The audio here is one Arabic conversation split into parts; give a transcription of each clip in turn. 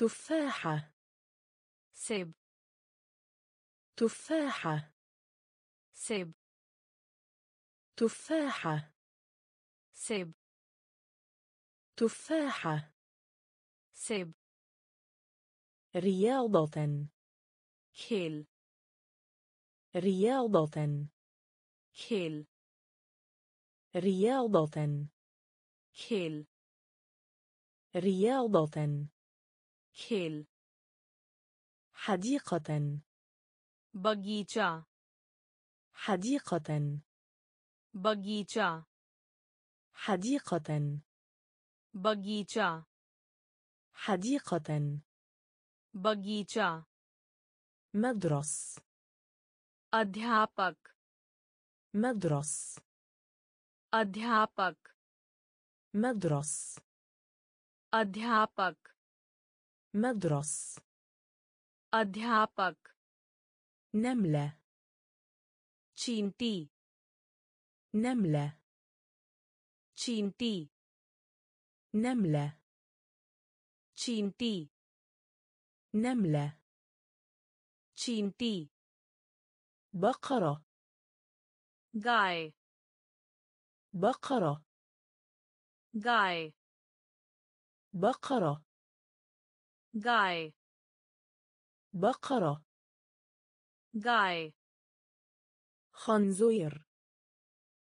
تفاحة. سب تفاحة. سب تفاحة. سب تفاحة. سب رياضة. كيل. رياضة. كيل. رياضة. كيل. رياضة. खेल حديقة बगीचा حديقة बगीचा حديقة बगीचा حديقة बगीचा مدرس अध्यापक مدرس अध्यापक مدرس अध्यापक مدرس أدهابك نملة چینتی نملة چینتی نملة چینتی نملة چینتی بقرة گاي بقرة گاي بقرة guy. بقرة. Guy. خنزير.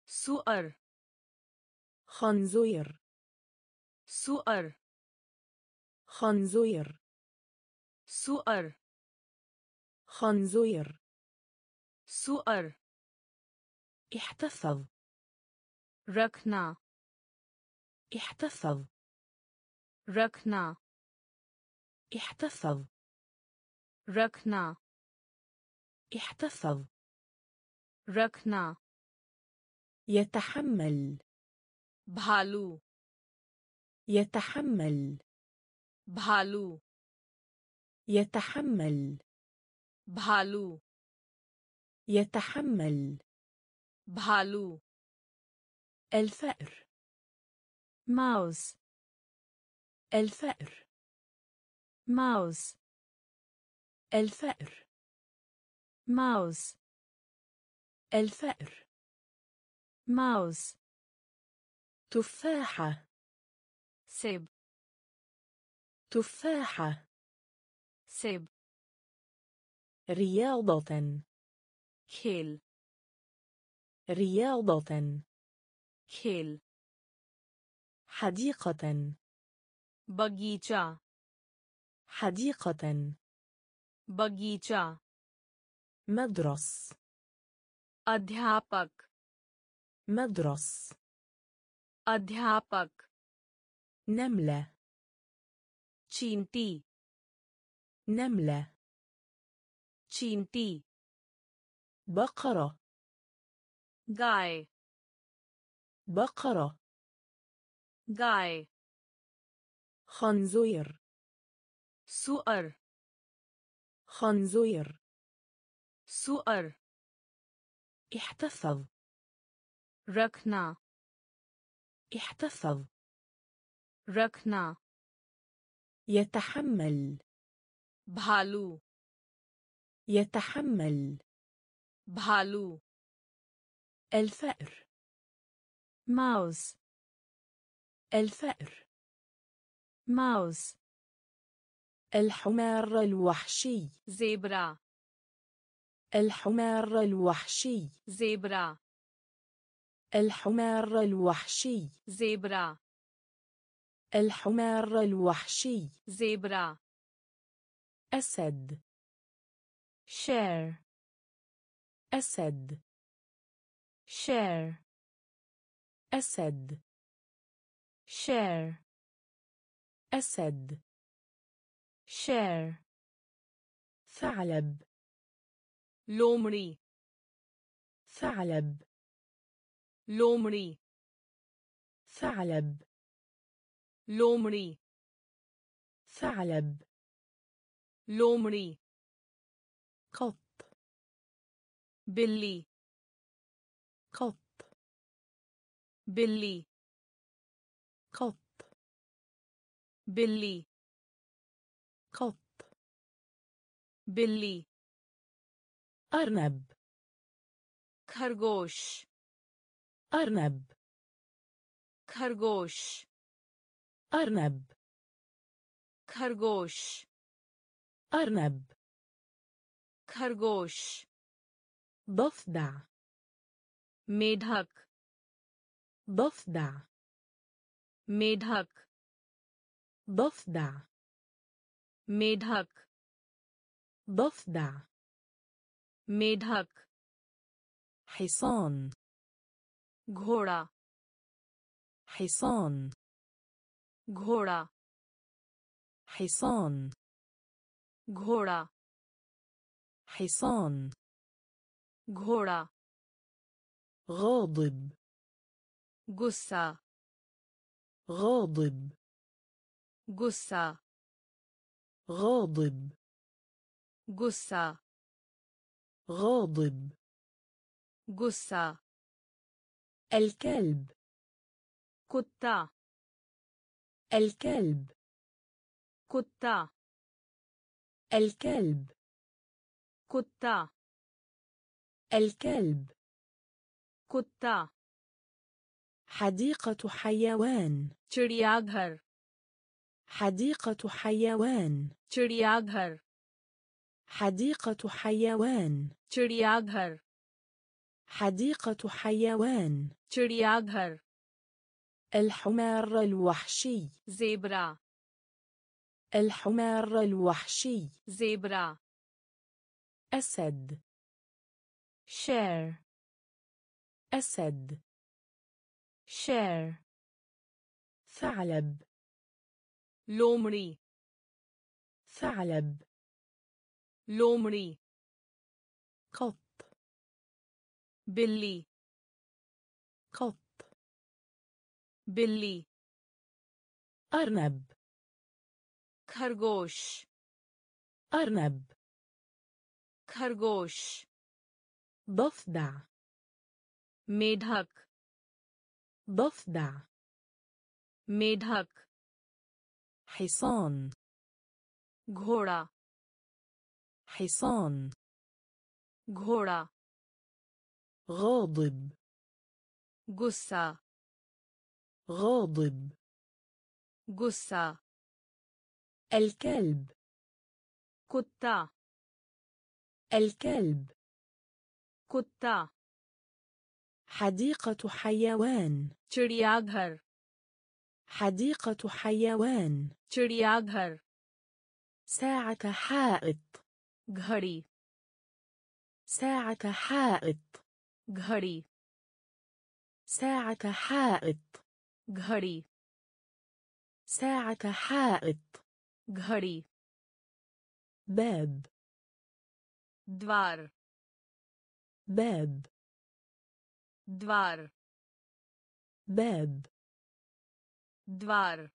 سؤر. خنزير. سؤر. خنزير. سؤر. خنزير. سؤر. احتفظ. ركنا احتفظ. ركنا احتفظ. ركنا احتفظ. ركنا يتحمل. بهالو. يتحمل. بهالو. يتحمل. بهالو. يتحمل. بهالو. الفأر. ماوس. الفأر. ماوس. الفأر. ماوس. الفأر. ماوس. تفاحة. سب تفاحة. سب رياضة. كيل. رياضة. كيل. حديقة. بغيچا حديقة बगीचा مدرس अध्यापक مدرس अध्यापक نملة चींटी نملة चींटी بقرة गाय بقرة गाय خنزير سؤر خنزير. سؤر. احتفظ. ركنا احتفظ. ركنا يتحمل. بهالو. يتحمل. بهالو. الفأر. ماوس. الفأر. ماوس. الحمار الوحشي. zebra الحمار الوحشي. zebra الحمار الوحشي. zebra الحمار الوحشي. zebra أسد. share أسد. शेर أسد. शेर أسد. शेर ثعلب. लोमड़ी. ثعلب. लोमड़ी. ثعلب. लोमड़ी. ثعلب. لومري. قط. بلي. قط. بلي. قط. بلي. قط बिल्ली أرنب खरगोश أرنب खरगोश أرنب खरगोश أرنب खरगोश ضفدع मेढक ضفدع मेढक ضفدع मेढक ضفدع मेढक حصان घोड़ा حصان घोड़ा حصان घोड़ा حصان घोड़ा غاضب गुस्सा غاضب गुस्सा غاضب. غصة غاضب. غصة الكلب. كتا الكلب. كتا الكلب. كتا الكلب. كتا حديقة حيوان. تشرياغهر حديقة حيوان चिड़ियाघर حديقة حيوان चिड़ियाघर حديقة حيوان चिड़ियाघर الحمار الوحشي زيبرا الحمار الوحشي زيبرا أسد شير أسد شير ثعلب लोमड़ी ثعلب लोमड़ी قط बिल्ली قط बिल्ली أرنب खरगोश أرنب खरगोश ضفدع मेढक ضفدع मेढक حصان घोड़ा حصان घोड़ा غاضب गुस्सा غاضب गुस्सा الكلب कुत्ता الكلب कुत्ता حديقة حيوان चिड़ियाघर حديقة حيوان चिड़ियाघर ساعة حائط घड़ी ساعة حائط घड़ी ساعة حائط घड़ी ساعة حائط घड़ी باب द्वार باب द्वार باب دوار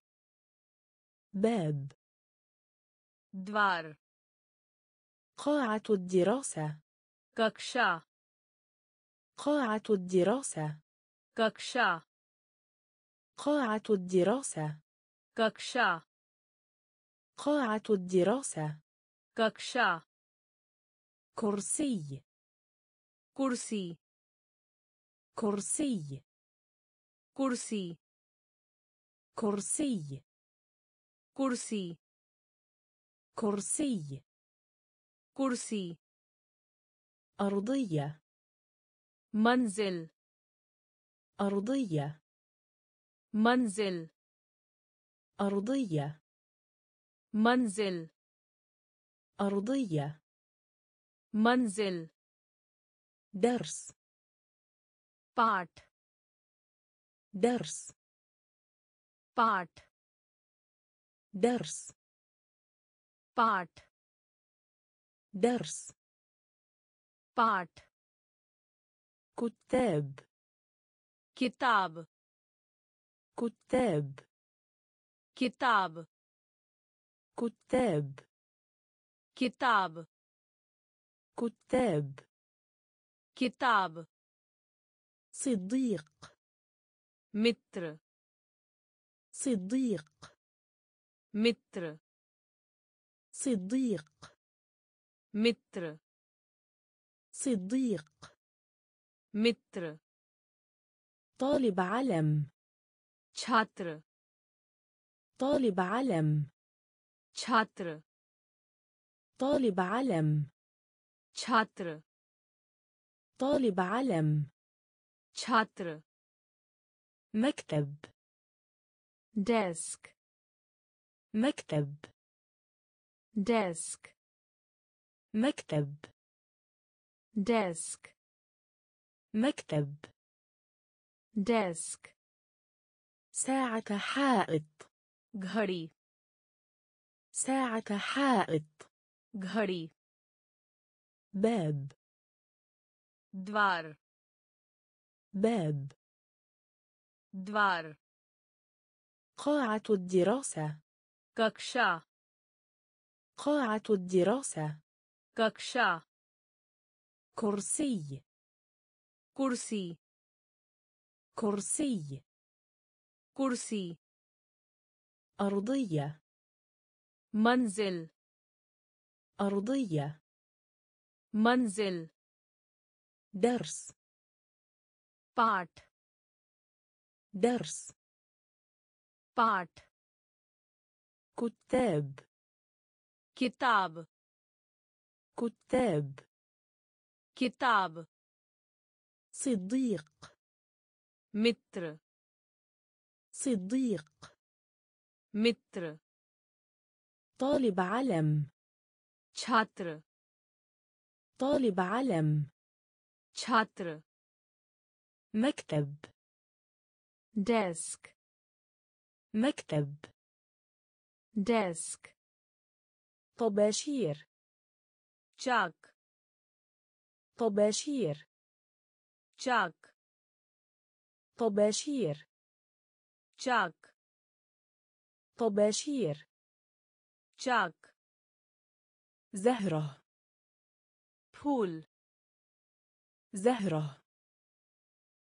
باب. دوار قاعة الدراسة. ككشا قاعة الدراسة. ككشا قاعة الدراسة. ككشا قاعة الدراسة. ككشا كرسي. كرسي كرسي. كرسي كرسي. كرسي. كرسي. كرسي. أرضية. منزل. أرضية. منزل. أرضية. منزل. أرضية. منزل. درس. بارت درس. पाठ درس पाठ درس पाठ كتاب किताब كتاب किताब كتاب किताब كتاب किताब صديق मित्र صديق मित्र صديق मित्र صديق मित्र طالب علم छात्र طالب علم छात्र طالب علم छात्र طالب علم छात्र مكتب डेस्क. مكتب. डेस्क. مكتب. डेस्क. مكتب. डेस्क. ساعة حائط. جهري. ساعة حائط. جهري. باب. द्वार. باب. دوار. قاعة الدراسة. ككشا قاعة الدراسة. ككشا كرسي. كرسي. كرسي. كرسي. أرضية. منزل. أرضية. منزل. درس. بارت درس. पाठ كتاب किताब كتاب किताब صديق मित्र صديق मित्र طالب علم छात्र طالب علم छात्र مكتب desk مكتب. डेस्क. طباشير. تشاك. طباشير. تشاك. طباشير. تشاك. طباشير. تشاك. زهرة. بول. زهرة.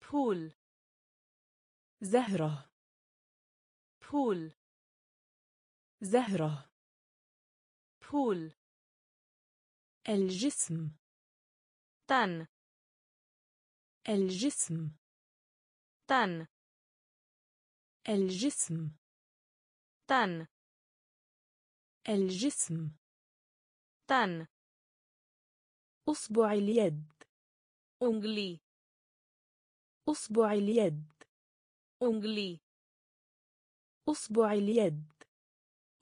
بول. زهرة. بول. زهرة. بول. الجسم. تن. الجسم. تن. الجسم. تن. الجسم. تن. أصبع اليد. أنجلي. أصبع اليد. أنجلي. أصبع اليد.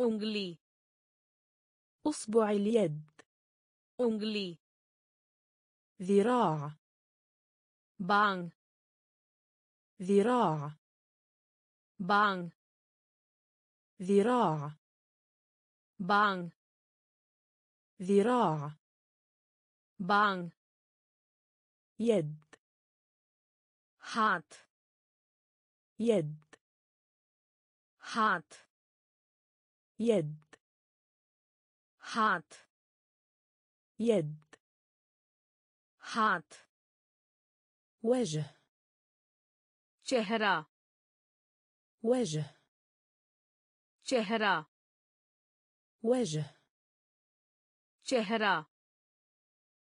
أنجلي. أصبع اليد. أنجلي. ذراع. بانغ. ذراع. بانغ. ذراع. بانغ. ذراع. بانغ. يد. هات. يد. هات يد. هات يد. هات وجه. چهره. وجه. چهره. وجه. چهره.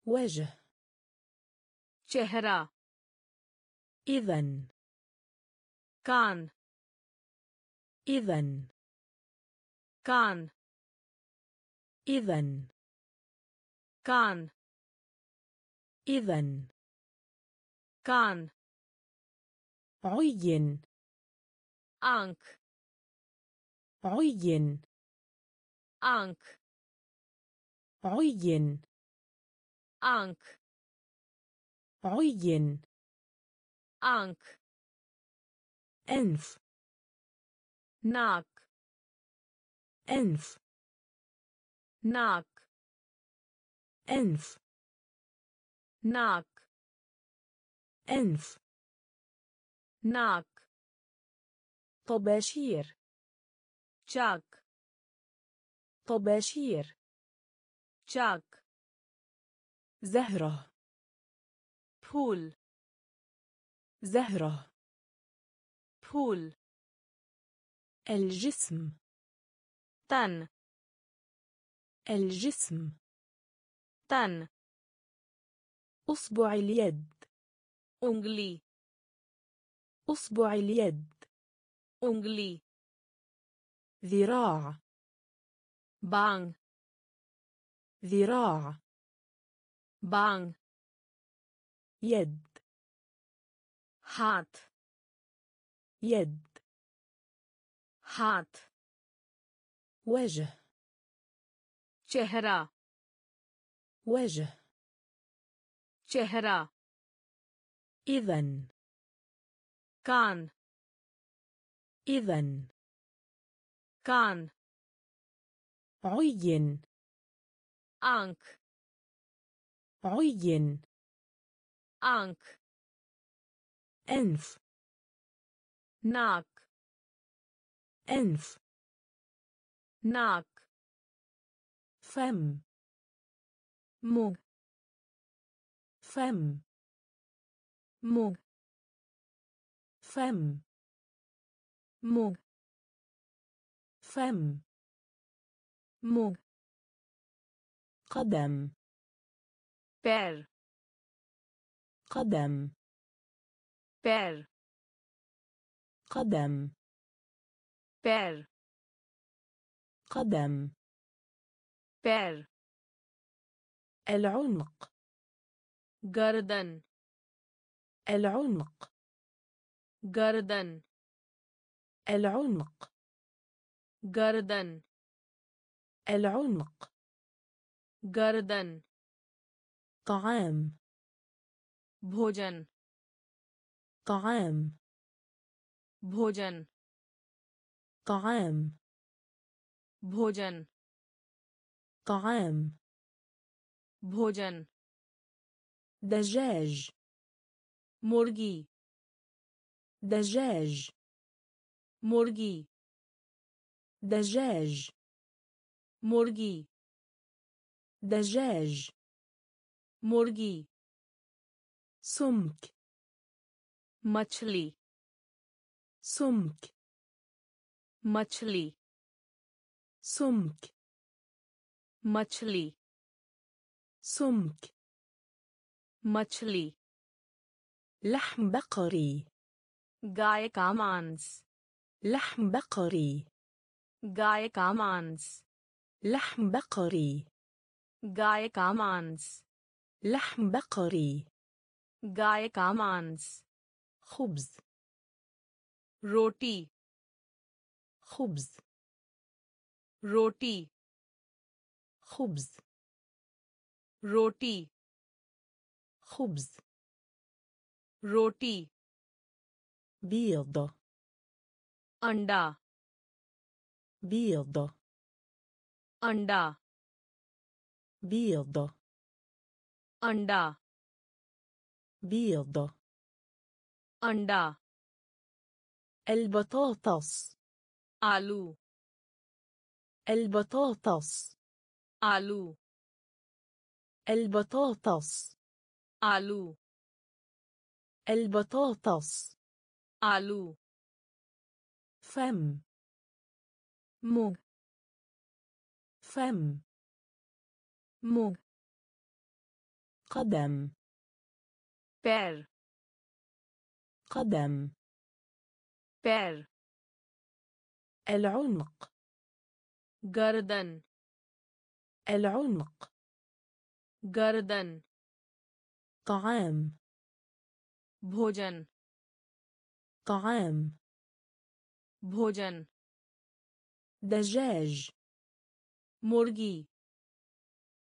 وجه. چهره. إذن. كان إذن. كان. إذن. كان. إذن. كان. عين. أنك. عين. أنك. عين. أنك. عين. أنك. أنف. ناك. أنف. ناك. أنف. ناك. أنف. ناك. طباشير. تشاك. طباشير. تشاك. زهرة. بول. زهرة. بول. الجسم. تن. الجسم. تن. أصبع اليد. أنجلي. أصبع اليد. أنجلي. ذراع. بان ذراع. بان يد. هات. يد. हाथ وجه चेहरा وجه चेहरा إذن कान إذن कान عين आंख عين आंख أنف नाक أنف. ناك. فم. موج فم. موج فم. موج فم. موج قدم. بير. قدم. بير. قدم. पैर قدم पैर العنق गर्दन العنق गर्दन العنق गर्दन العنق गर्दन طعام भोजन طعام भोजन طعام. بوجن. طعام. بوجن. دجاج. مرغي دجاج. مرغي دجاج. مرغي دجاج. مرغي سمك मछली. سمك मछली سمك मछली سمك. मछली لحم بقري. गाय का मांस لحم بقري. गाय का मांस لحم بقري. गाय का मांस لحم بقري. गाय का मांस خبز. रोटी خبز. रोटी خبز. रोटी خبز. रोटी بيض. अंडा بيض. أندا بيض. أندا بيض. أندا البطاطس. آلو. البطاطس. آلو. البطاطس. آلو. البطاطس. آلو. فم. مو فم. مو قدم. بير. قدم. بير. العنق. جردن العنق. جردن طعام. بوجن. طعام. بوجن. دجاج. مرغي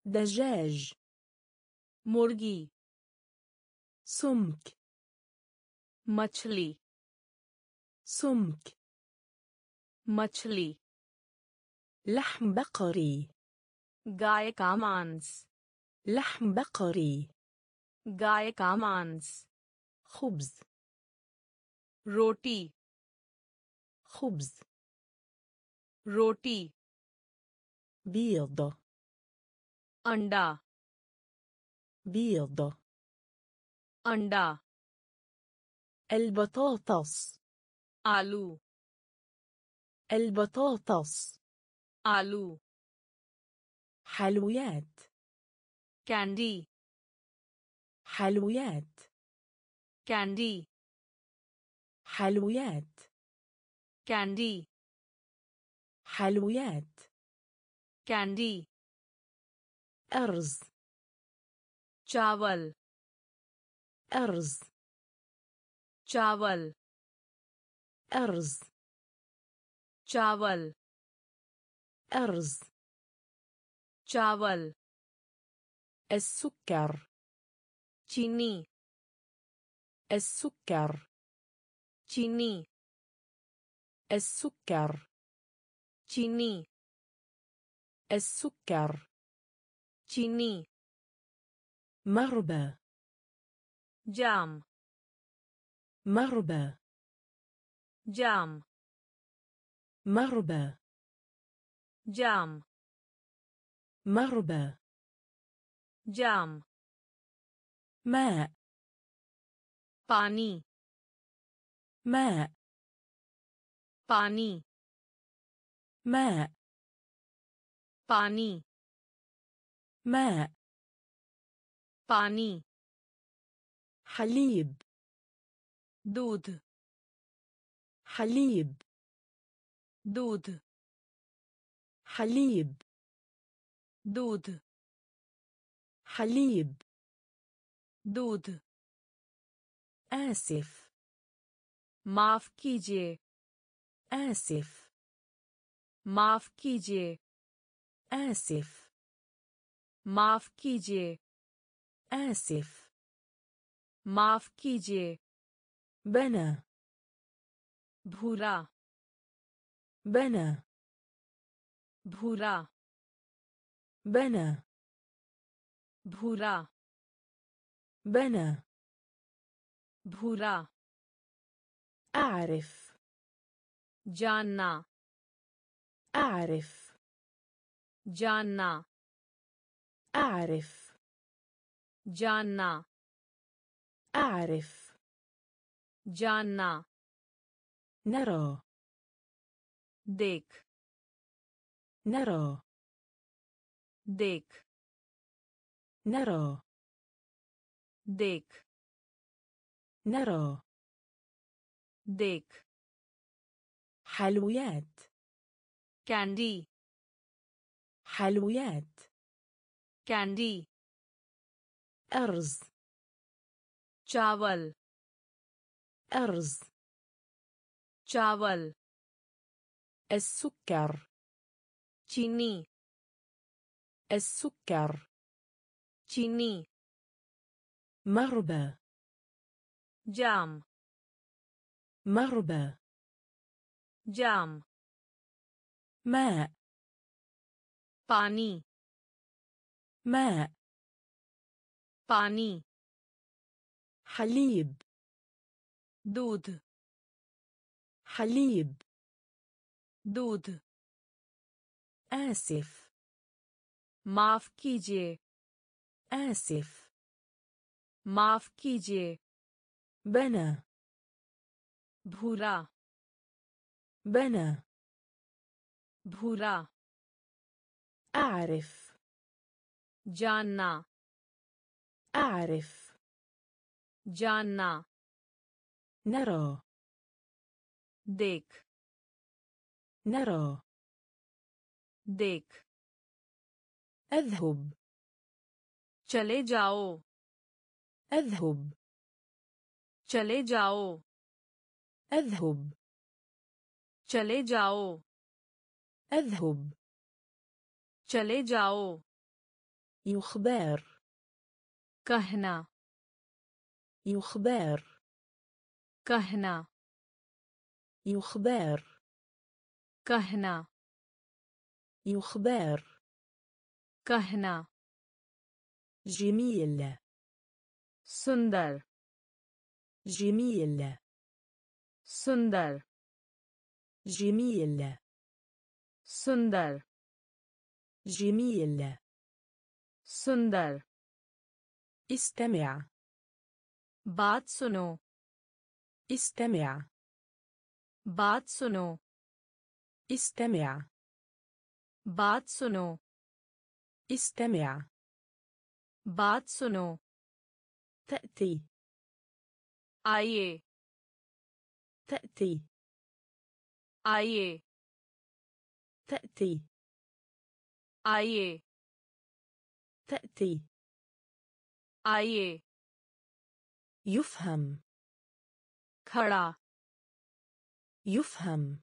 دجاج. مرغي سمك. مچھلی. سمك. مچھلی لحم بقري. گائے کا مانس لحم بقري. گائے کا مانس خبز. روٹی خبز. روٹی بيض. انڈا بيض. انڈا البطاطس. آلو البطاطس. آلو. حلويات. كاندي. حلويات. كاندي. حلويات. كاندي. حلويات. كاندي. أرز. چاول. أرز. چاول. أرز. चावल أرز चावल السكر चीनी السكر चीनी السكر चीनी السكر चीनी مربى जाम مربى जाम مربى. جام. مربى. جام. ماء. باني ماء. باني ماء. باني ماء. باني حليب. دود. حليب. दूध حليب दूध حليب दूध آسف माफ कीजिए آسف माफ कीजिए آسف माफ कीजिए آسف माफ कीजिए بنى भूरा بنى. بهورا بنى. بهورا بنى. بهورا أعرف. جانا أعرف. جانا أعرف. جانا أعرف. جانا نرى. ديك نرى ديك نرى ديك نرى ديك حلويات كاندي حلويات كاندي أرز چاول أرز چاول السكر. چینی السكر. چینی مربى. جام. مربى. جام. ماء. باني ماء. باني حليب. دود. حليب. दूध। आसिफ माफ़ कीजिए। आसिफ माफ़ कीजिए। बना भूरा। बना भूरा। आरिफ जानना। आरिफ जानना। नरो देख। نرى देख أذهب चले जाओ أذهب चले जाओ أذهب चले जाओ أذهب चले जाओ يخبر कहना يخبر कहना يخبر كهنة. يخبر كهنا جميل. سندر. جميل. سندر. جميل. سندر. جميل. سندر. استمع. بات سنو. استمع. بات سنو. استمع बात सुनो استمع बात सुनो تأتي आइए تأتي आइए تأتي आइए تأتي आइए يفهم खड़ा يفهم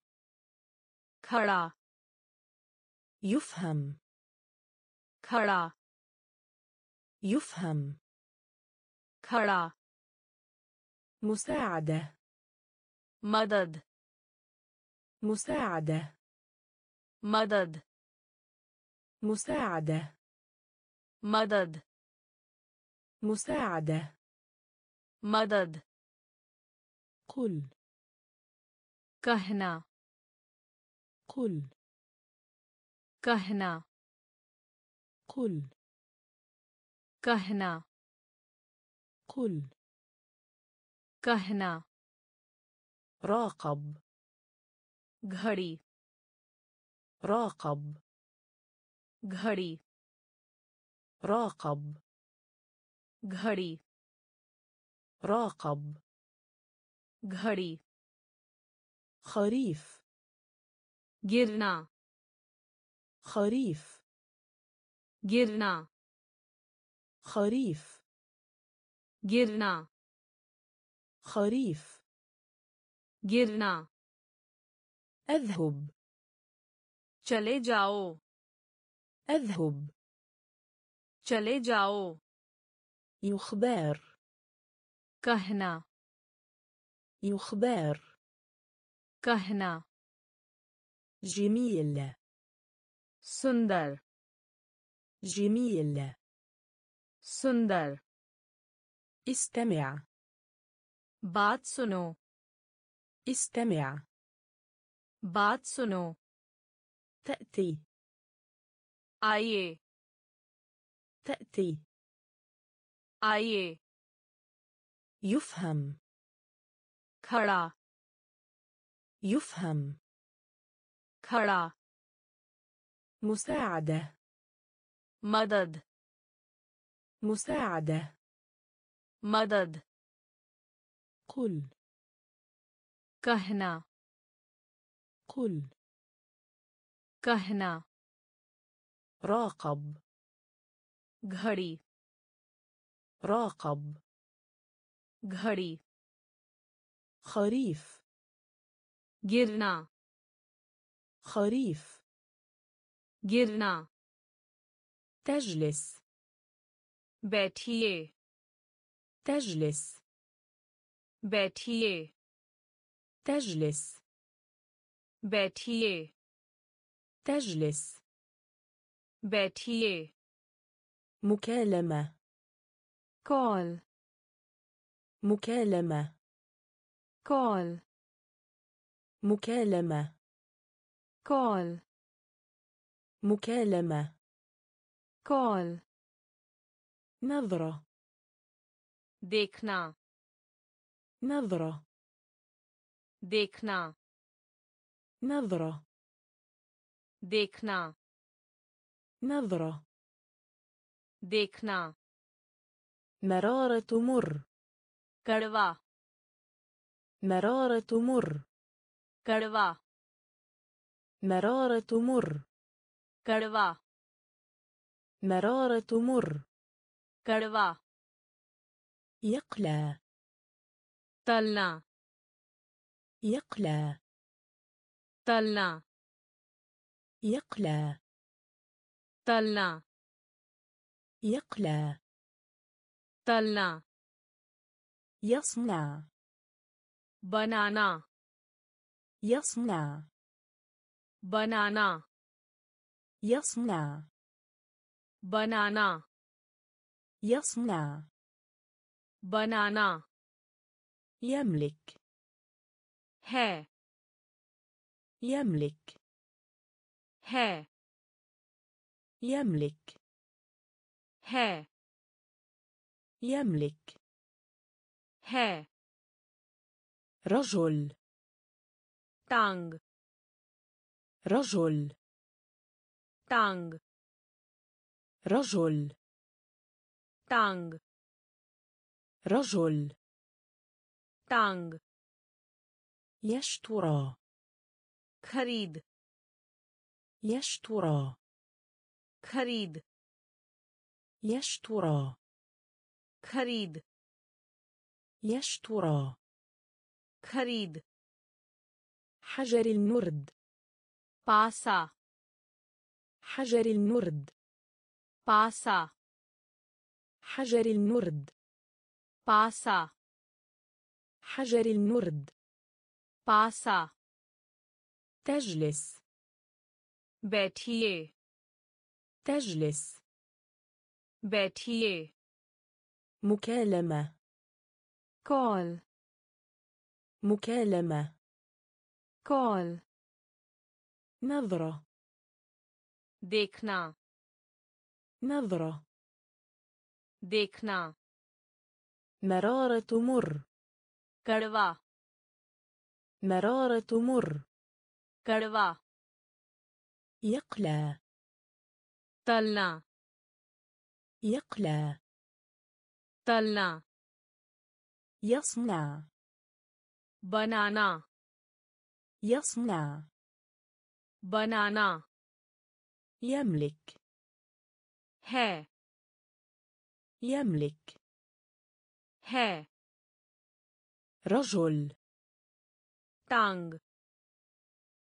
खड़ा يفهم खड़ा يفهم खड़ा مساعدة मदद مساعدة मदद مساعدة मदद مساعدة मदद قل कहना قل कहना قل कहना قل कहना راقب घड़ी راقب घड़ी راقب घड़ी راقب घड़ी خريف गिरना خريف गिरना خريف गिरना خريف गिरना أذهب चले जाओ أذهب चले जाओ يخبر कहना يخبر कहना جميل. سندر. جميل. سندر. استمع. بات سنو. استمع. بات سنو. تأتي. آيه تأتي. آيه يفهم. كرا يفهم. खड़ा مساعدة मदद مساعدة मदद قل कहना قل कहना راقب घड़ी راقب घड़ी خريف गिरना خريف गिरना تجلس बैठिए تجلس बैठिए تجلس बैठिए تجلس बैठिए مكالمة कॉल مكالمة कॉल مكالمة كول مكالمة. كول نظرة. ديكنا نظرة. ديكنا نظرة. ديكنا نظرة. ديكنا مرارة تمر. کڑوا مرارة تمر. کڑوا مرارة مر كڑوا. مرارة مر كڑوا. يقلى. تلنا. يقلى. تلنا. يقلى. تلنا. يقلى. تلنا. يصنع. بنانا. يصنع. बनाना يصنع बनाना يصنع बनाना يملك है يملك है يملك है يملك है رجل टांग رجل. تانغ. رجل. تانغ. رجل. تانغ. يشترى. خريد. يشترى. خريد. يشترى. خريد. يشترى. خريد. حجر النرد पासा حجر النرد पासा حجر النرد पासा حجر النرد पासा تجلس बैठिए تجلس बैठिए مكالمة कॉल مكالمة कॉल نظرة. دیکھنا نظرة. دیکھنا مرارة مر کڑوا مرارة مر کڑوا يقلى. تلنا يقلى. تلنا يصنع. بنانا. يصنع. बनाना يملك है يملك है رجل टांग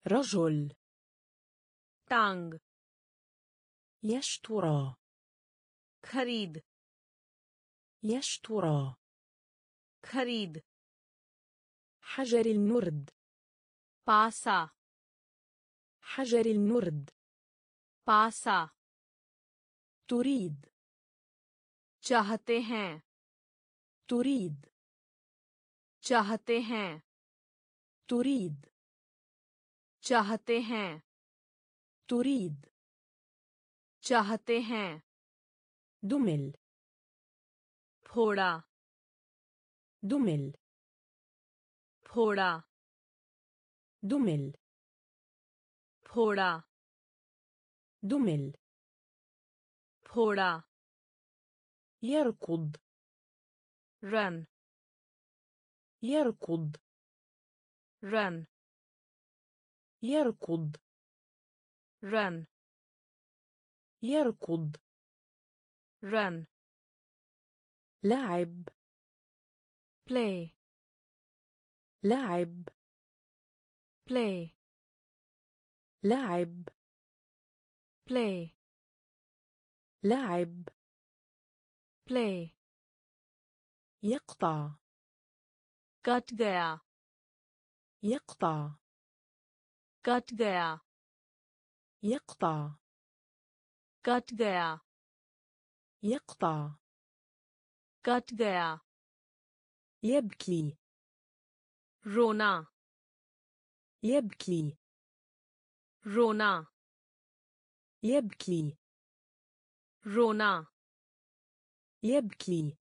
رجل टांग يشترى खरीद يشترى खरीद حجر النرد पासा حجر النرد पासा تريد चाहते हैं تريد चाहते हैं تريد चाहते हैं تريد चाहते हैं دمل फोड़ा دمل फोड़ा دمل फोड़ा دمل. فورا يركض. رن يركض. رن يركض. رن يركض. رن لعب. Play. لعب. Play. لعب play لعب play يقطع कट गया يقطع कट गया يقطع कट गया يقطع कट गया يبكي रोना يبكي रोना يبكي रोना يبكي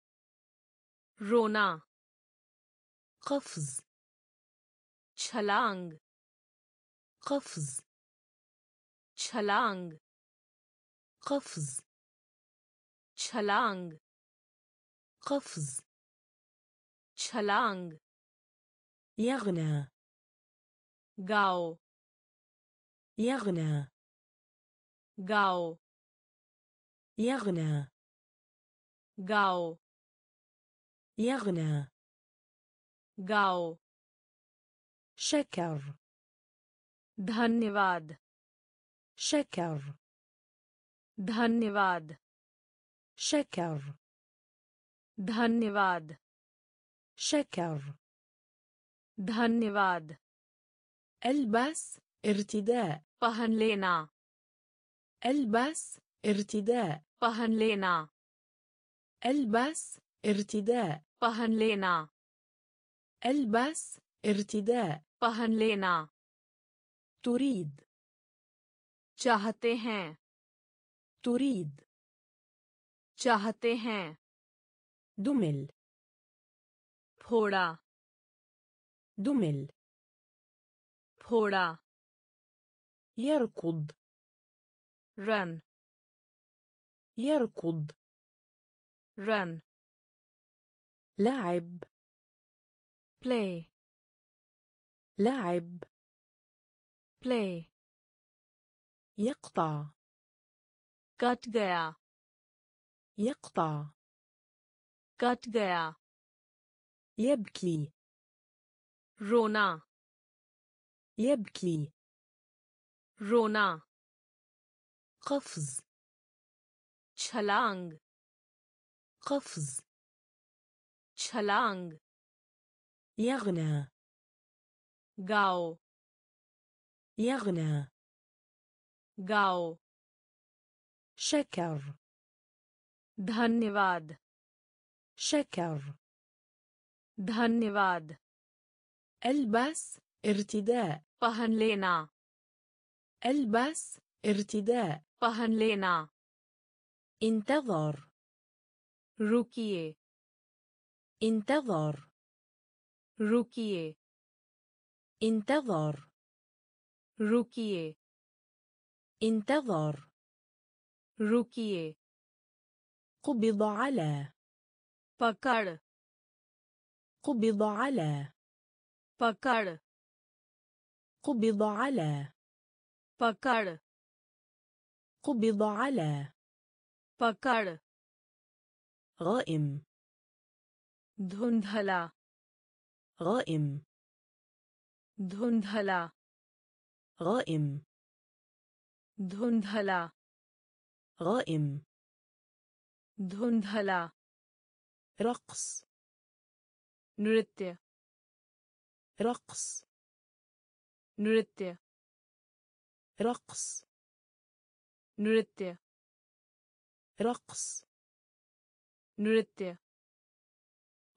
रोना قفز छलांग قفز छलांग قفز छलांग قفز छलांग يغنى गाओ يغنى गाओ يغنى गाओ يغنى गाओ شكر धन्यवाद شكر धन्यवाद شكر धन्यवाद شكر धन्यवाद البس ارتداء पहन लेना البس ارتداء पहन लेना البس ارتداء पहन लेना البس ارتداء पहन लेना تريد चाहते हैं تريد चाहते हैं دمل फोड़ा دمل फोड़ा يركض रन يركض run لعب play لعب play يقطع कट गया يقطع कट गया يبكي रोना يبكي रोना قفز छलांग قفز छलांग يغنى गाओ يغنى गाओ شكر धन्यवाद شكر धन्यवाद البس ارتداء पहन लेना البس ارتداء पहन लेना انتظر रुकिए انتظر रुकिए انتظر रुकिए انتظر रुकिए قبض على पकड़ قبض على पकड़ قبض على पकड़ قبض على पकड़ غائم धुंधला غائم धुंधला غائم धुंधला غائم धुंधला رقص नृत्य رقص नृत्य رقص. نرتي رقص. نرتي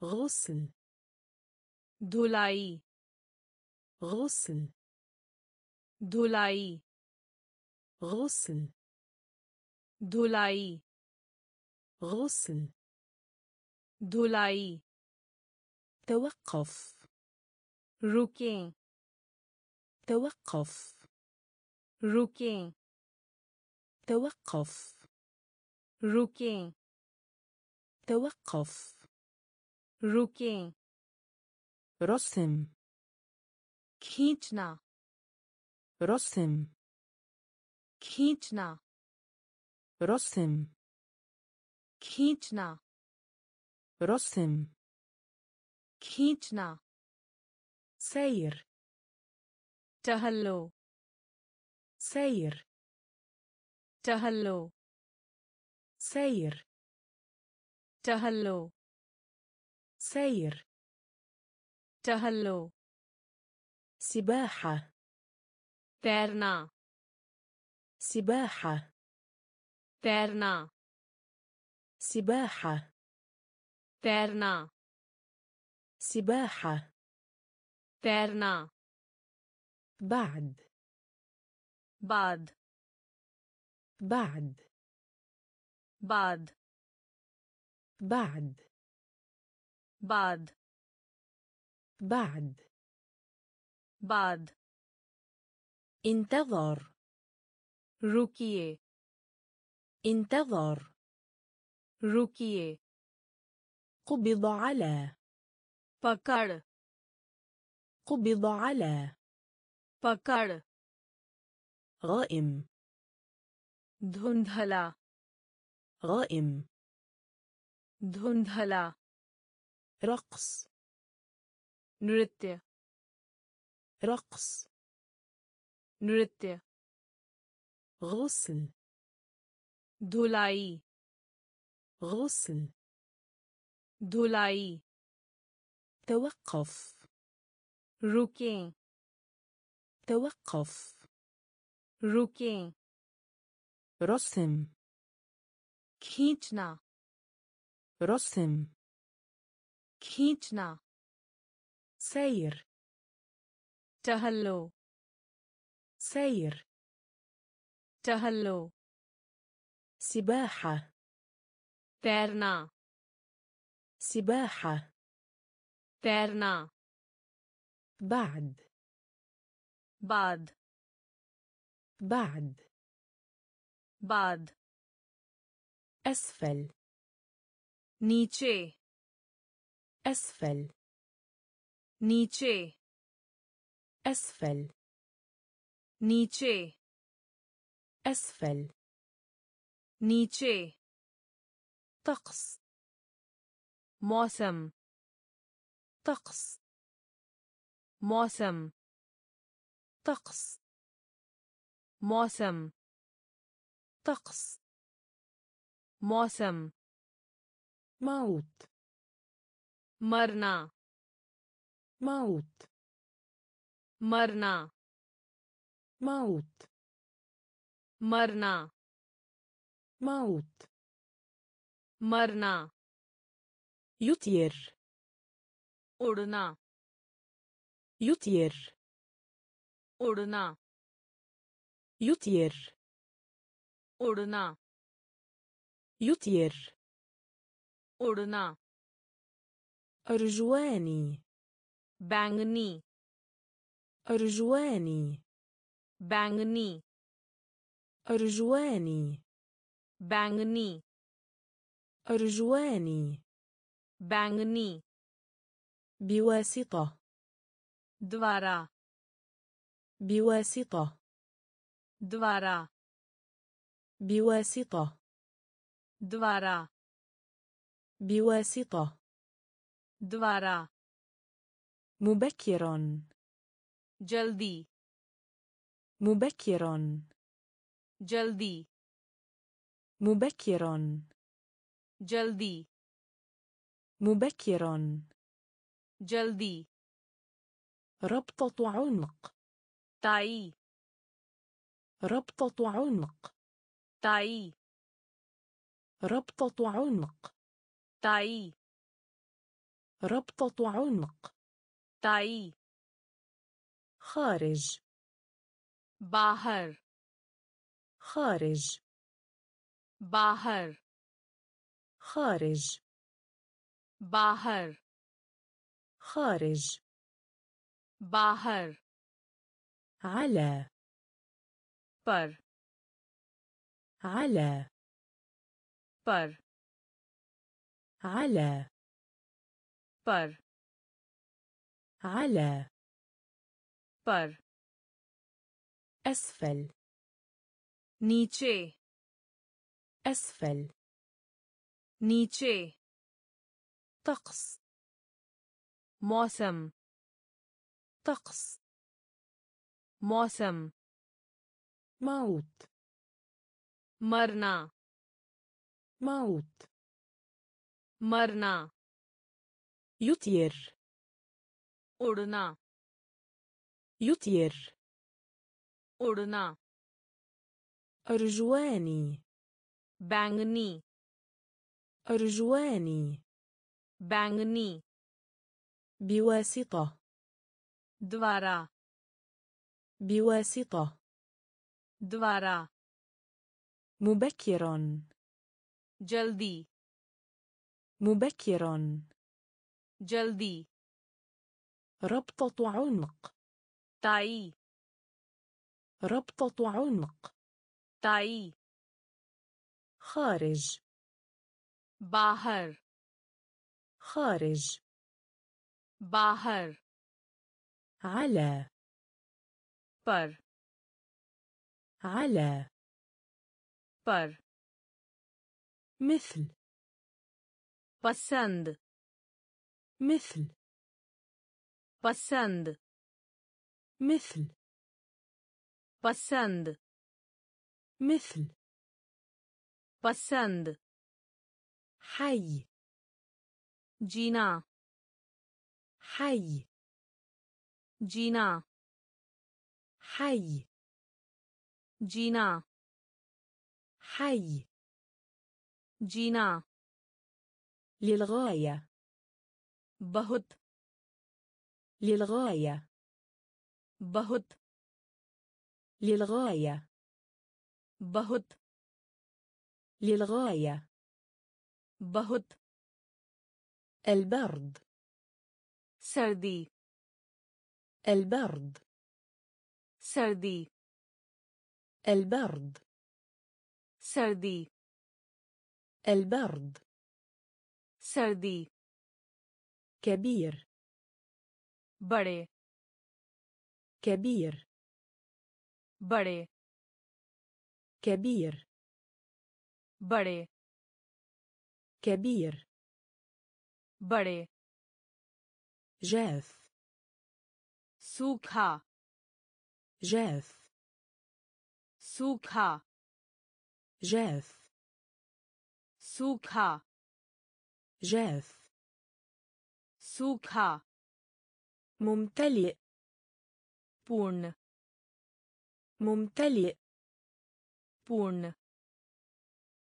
غسل. دولاي غسل. دولاي غسل. دولاي غسل. धुलाई توقف. रोकें توقف. रुकें توقف रुकें توقف रुकें رسم खींचना رسم खींचना رسم खींचना رسم खींचना سير टहलो سير. تهلو. سير. تهلو. سير. تهلو. سباحة. تيرنا سباحة. تيرنا سباحة. تيرنا سباحة. تيرنا بعد. بعد. بعد. بعد. بعد. بعد. بعد. بعد. انتظر. ركيه انتظر. ركيه قبض على. فكر قبض على. فكر غائم धुंधला غائم धुंधला رقص नृत्य رقص नृत्य غسل धुलाई غسل धुलाई توقف रुकें توقف रुकें رسم खींचना رسم खींचना سير टहलो سير टहलो سباحة तैरना سباحة तैरना بعد बाद بعد. بعد. أسفل. نيتشي أسفل. نيتشي أسفل. نيتشي أسفل. نيتشي طقس. موسم. طقس. موسم. طقس. मौसम طقس मौसम موت मरना موت मरना موت मरना موت मरना يطير उड़ना يطير उड़ना يطير उड़ना يطير उड़ना أرجواني बैंगनी أرجواني बैंगनी أرجواني बैंगनी أرجواني बैंगनी بواسطة द्वारा بواسطة دوارا. بواسطة. دوارا. بواسطة. دوارا. مبكرا. جلدي. مبكرا. جلدي. مبكرا. جلدي. مبكرا. جلدي. ربطة عنق. تعي ربطة عنق. تعي ربطة عنق. تعي ربطة عنق. تعي خارج. باهر. خارج. باهر. خارج. باهر. خارج. باهر. على. पर على पर على पर على पर أسفل नीचे أسفل नीचे طقس मौसम طقس मौसम موت. مرنا. موت. مرنا. يطير. أرنا. يطير. أرنا. أرجواني. بانغني. أرجواني. بانغني. بواسطة. دوارا. بواسطة. دوارا مبكرا جلدي مبكرا جلدي ربطة عنق تعي ربطة عنق تعي خارج باهر خارج باهر على پر على पर مثل पसंद مثل पसंद مثل पसंद مثل पसंद حي जीना حي जीना حي جينا. حي. جينا. للغاية. بهد للغاية. بهد للغاية. بهد للغاية. بهد البرد. سردي. البرد. سردي. البرد. سردي. البرد. سردي. كبير. بڑے. كبير. بڑے. كبير. بڑے. كبير. بڑے. جاف. سوکھا. جاف. सूखा جاف सूखा جاف सूखा ممتلئ पूर्ण ممتلئ पूर्ण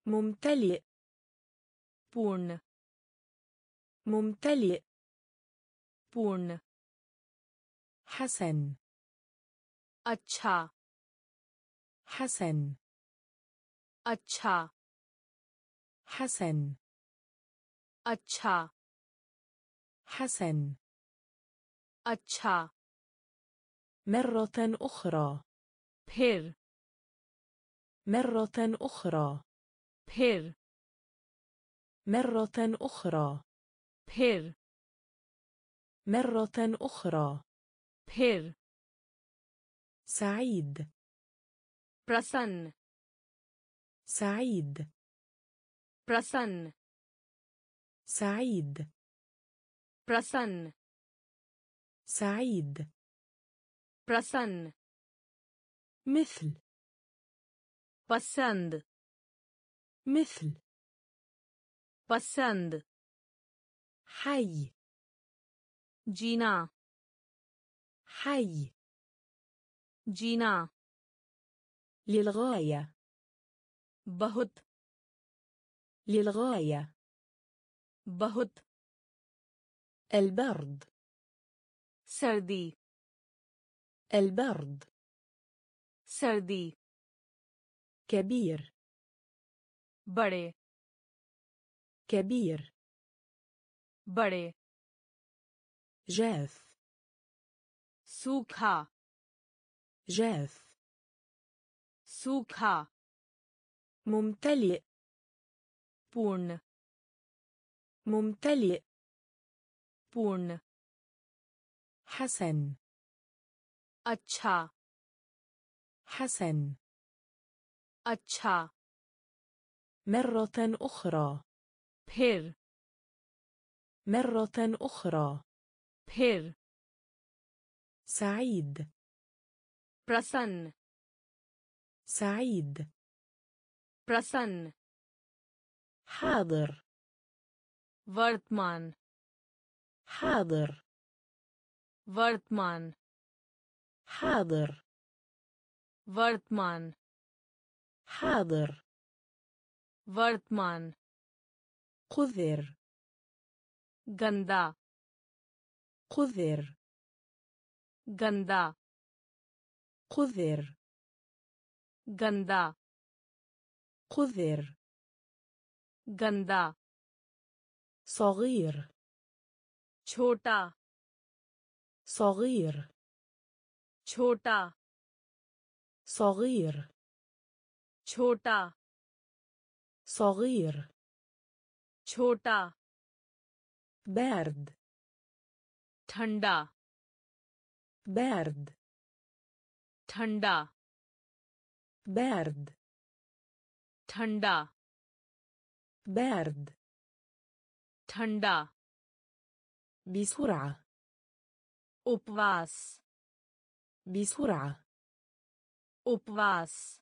ممتلئ पूर्ण ممتلئ पूर्ण حسن अच्छा حسن अच्छा حسن अच्छा حسن अच्छा مرة أخرى फिर مرة أخرى फिर مرة أخرى फिर مرة أخرى फिर سعيد प्रसन्न سعيد प्रसन्न سعيد प्रसन्न سعيد प्रसन्न مثل पसंद مثل पसंद حي जीना حي जीना للغاية. بهد للغاية. بهد البرد. سردي. البرد. سردي. كبير. بڑے. كبير. بڑے. جاف. سوکھا. جاف. सूखा ممتلئ पूर्ण ممتلئ पूर्ण حسن अच्छा حسن अच्छा مرة أخرى फिर مرة أخرى फिर سعيد प्रसन्न سعيد प्रसन्न حاضر वर्तमान حاضر वर्तमान حاضر वर्तमान حاضر वर्तमान قذر गंदा قذر गंदा قذر गंदा قذر गंदा صغير छोटा صغير छोटा صغير छोटा صغير छोटा بارد ठंडा بارد ठंडा بارد ठंडा بارد ठंडा بسرعة उपवास بسرعة उपवास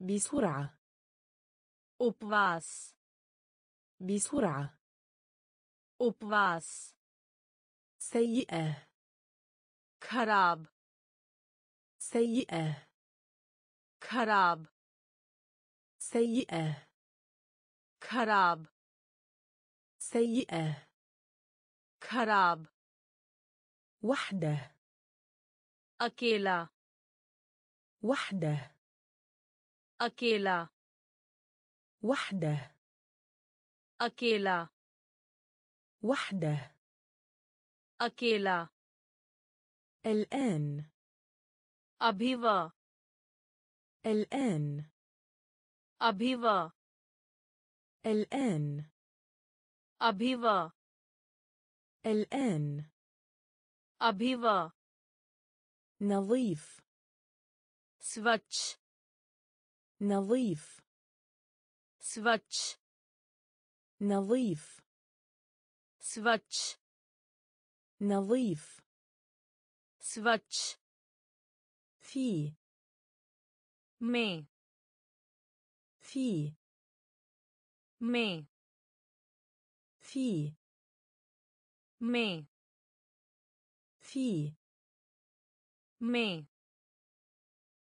بسرعة उपवास بسرعة उपवास سيئة खराब سيئة خراب. سيئة. خراب. سيئة. خراب. وحدة. اكيلا وحدة. اكيلا وحدة. اكيلا وحدة. اكيلا الآن. أبيبا الآن. أبيوا الآن. أبيوا الآن. أبيوا نظيف. سوتش نظيف. سوتش نظيف. سوتش نظيف. سوتش في. مي في مي في مي في مي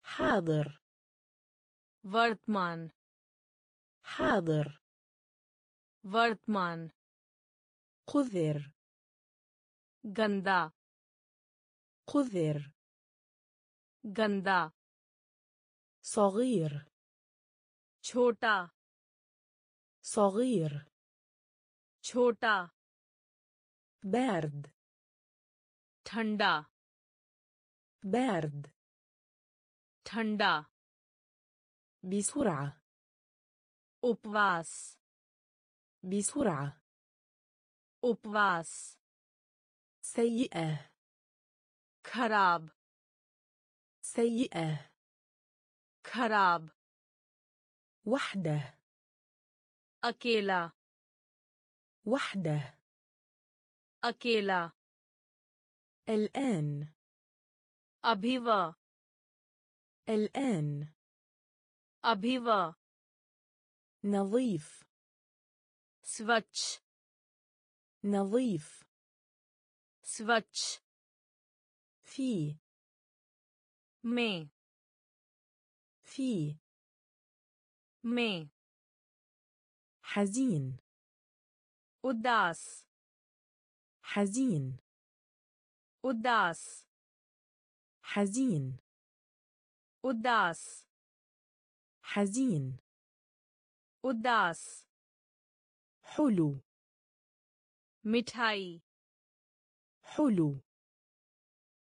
حاضر. ورتمان حاضر. ورتمان قذر. غندا قذر. غندا صغير छोटा صغير छोटा بارد ठंडा بارد ठंडा بسرعة उपवास بسرعة उपवास سيئة खराब سيئة خراب. وحده. أكيلا وحده. أكيلا الآن. अभी الآن. अभी نظيف. स्वच्छ. نظيف. स्वच्छ. في. में. في में. حزين. उदास حزين. उदास حزين. उदास حزين. उदास حلو. मिठाई حلو.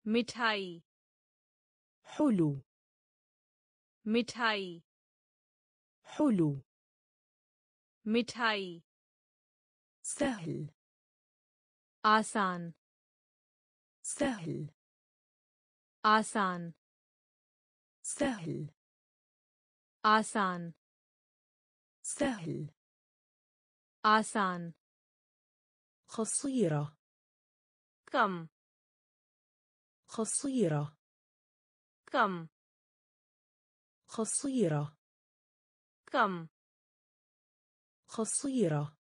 मिठाई حلو. मिठाई حلو. مثاي سهل. آسان. سهل. آسان. سهل. آسان. سهل. آسان. قصيرة كم؟ قصيرة كم؟ قصيرة كم؟ قصيرة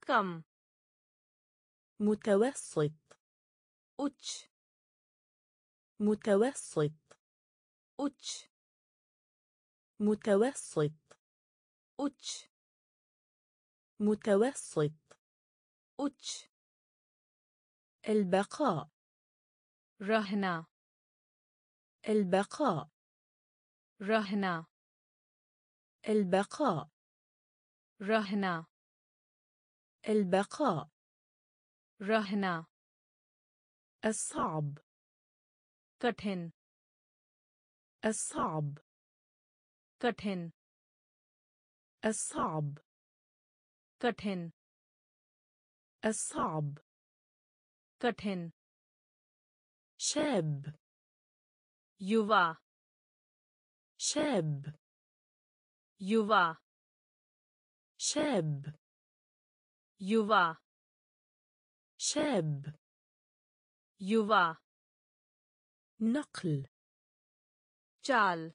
كم؟ متوسط. أتش متوسط. أتش متوسط. أتش متوسط. أتش البقاء. رهنا البقاء. رهنا البقاء. رهنا البقاء. رهنا الصعب. كتن. الصعب. كتن. الصعب. كتن. الصعب. كتن. شاب. يوا شاب. يوفا شاب. يوفا شاب. يوفا نقل. جال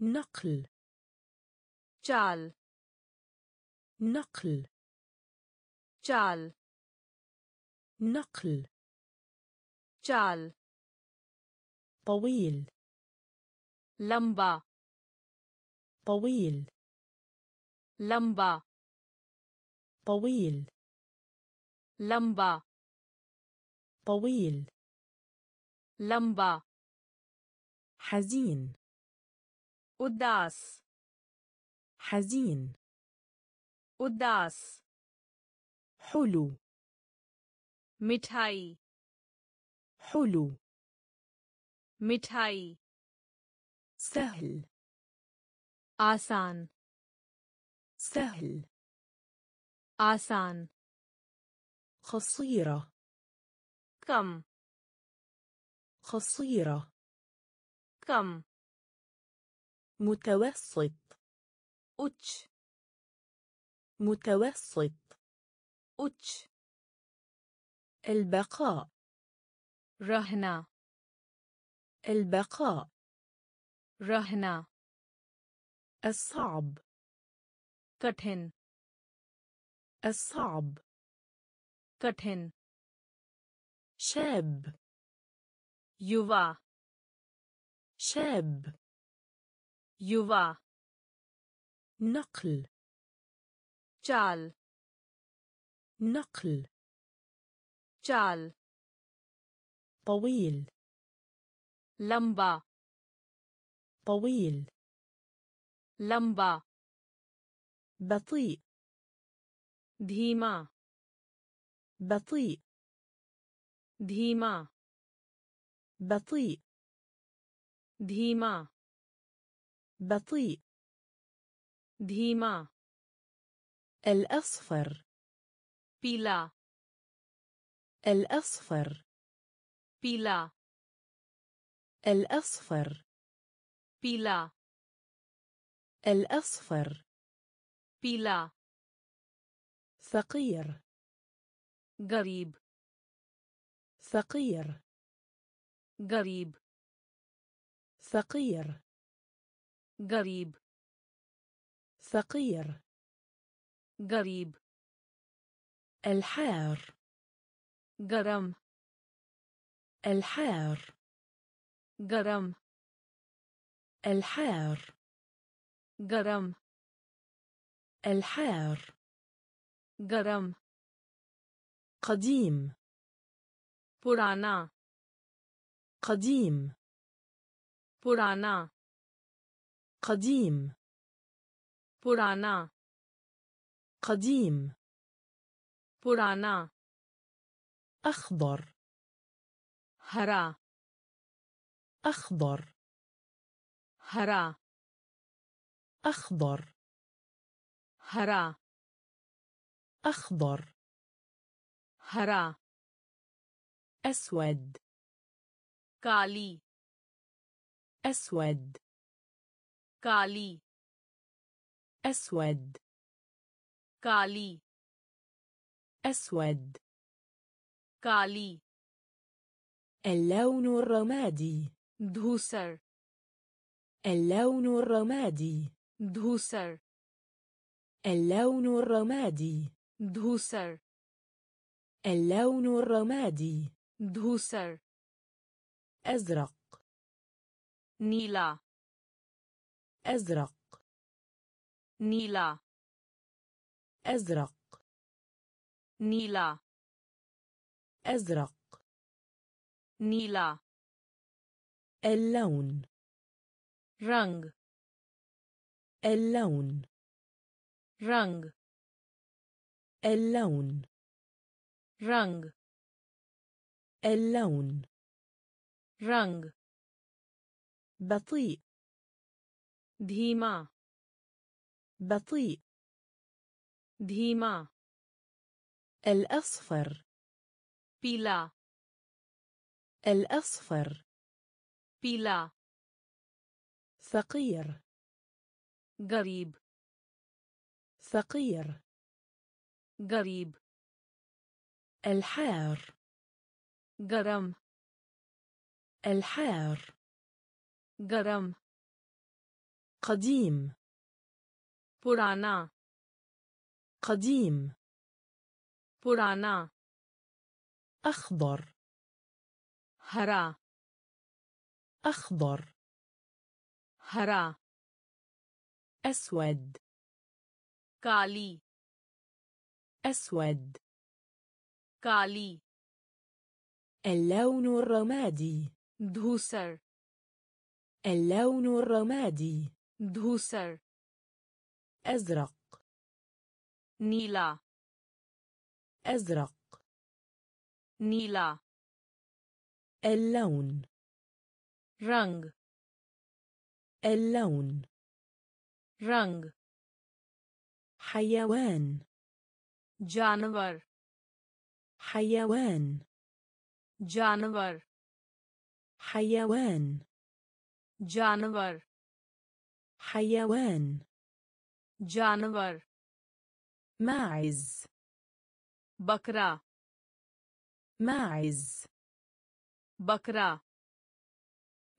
نقل. جال نقل. جال نقل. جال طويل. लंबा طويل लंबा طويل लंबा طويل लंबा حزين उदास حزين उदास حلو मिठाई حلو मिठाई سهل. آسان. سهل. آسان. قصيرة كم. قصيرة كم. متوسط. أتش. متوسط. أتش. البقاء. رهنا البقاء. रहना الصعب कठिन الصعب कठिन شاب युवा شاب युवा نقل चाल نقل चाल طويل लंबा طويل. لمبة. بطيء. ديما بطيء. ديما بطيء. ديما بطيء. ديما الأصفر. بيلا الأصفر. بيلا الأصفر. بيلا الأصفر. بيلا فقير. غريب. فقير. غريب. فقير. غريب. فقير. غريب. الحار. غرم. الحار. غرم. الحار. جرم. الحار. جرم. قديم. برانا قديم. برانا قديم. برانا قديم. برانا أخضر. هرا أخضر. هرا. أخضر. هرا. أخضر. هرا. أسود. كالي أسود. كالي أسود. كالي أسود. كالي اللون الرمادي. دوسر اللون الرمادي. دوسر. اللون الرمادي. دوسر. اللون الرمادي. धूसर. أزرق. नीला. أزرق. नीला. أزرق. नीला. أزرق. नीला. اللون. रंग اللون. रंग اللون. رنج اللون. رنج بطيء. دهيما بطيء. دهيما الأصفر. بيلا الأصفر. بيلا فقير गरीब فقير गरीब الحار गरम الحار गरम قديم पुराना قديم पुराना أخضر हरा أخضر هرا أسود كالي أسود كالي اللون الرمادي دوسر اللون الرمادي دوسر أزرق نيلا أزرق نيلا اللون رنغ اللون. رنگ. حيوان. جانور. حيوان. جانور. حيوان. جانور. حيوان. جانور. ماعز. بكرة ماعز. بكرة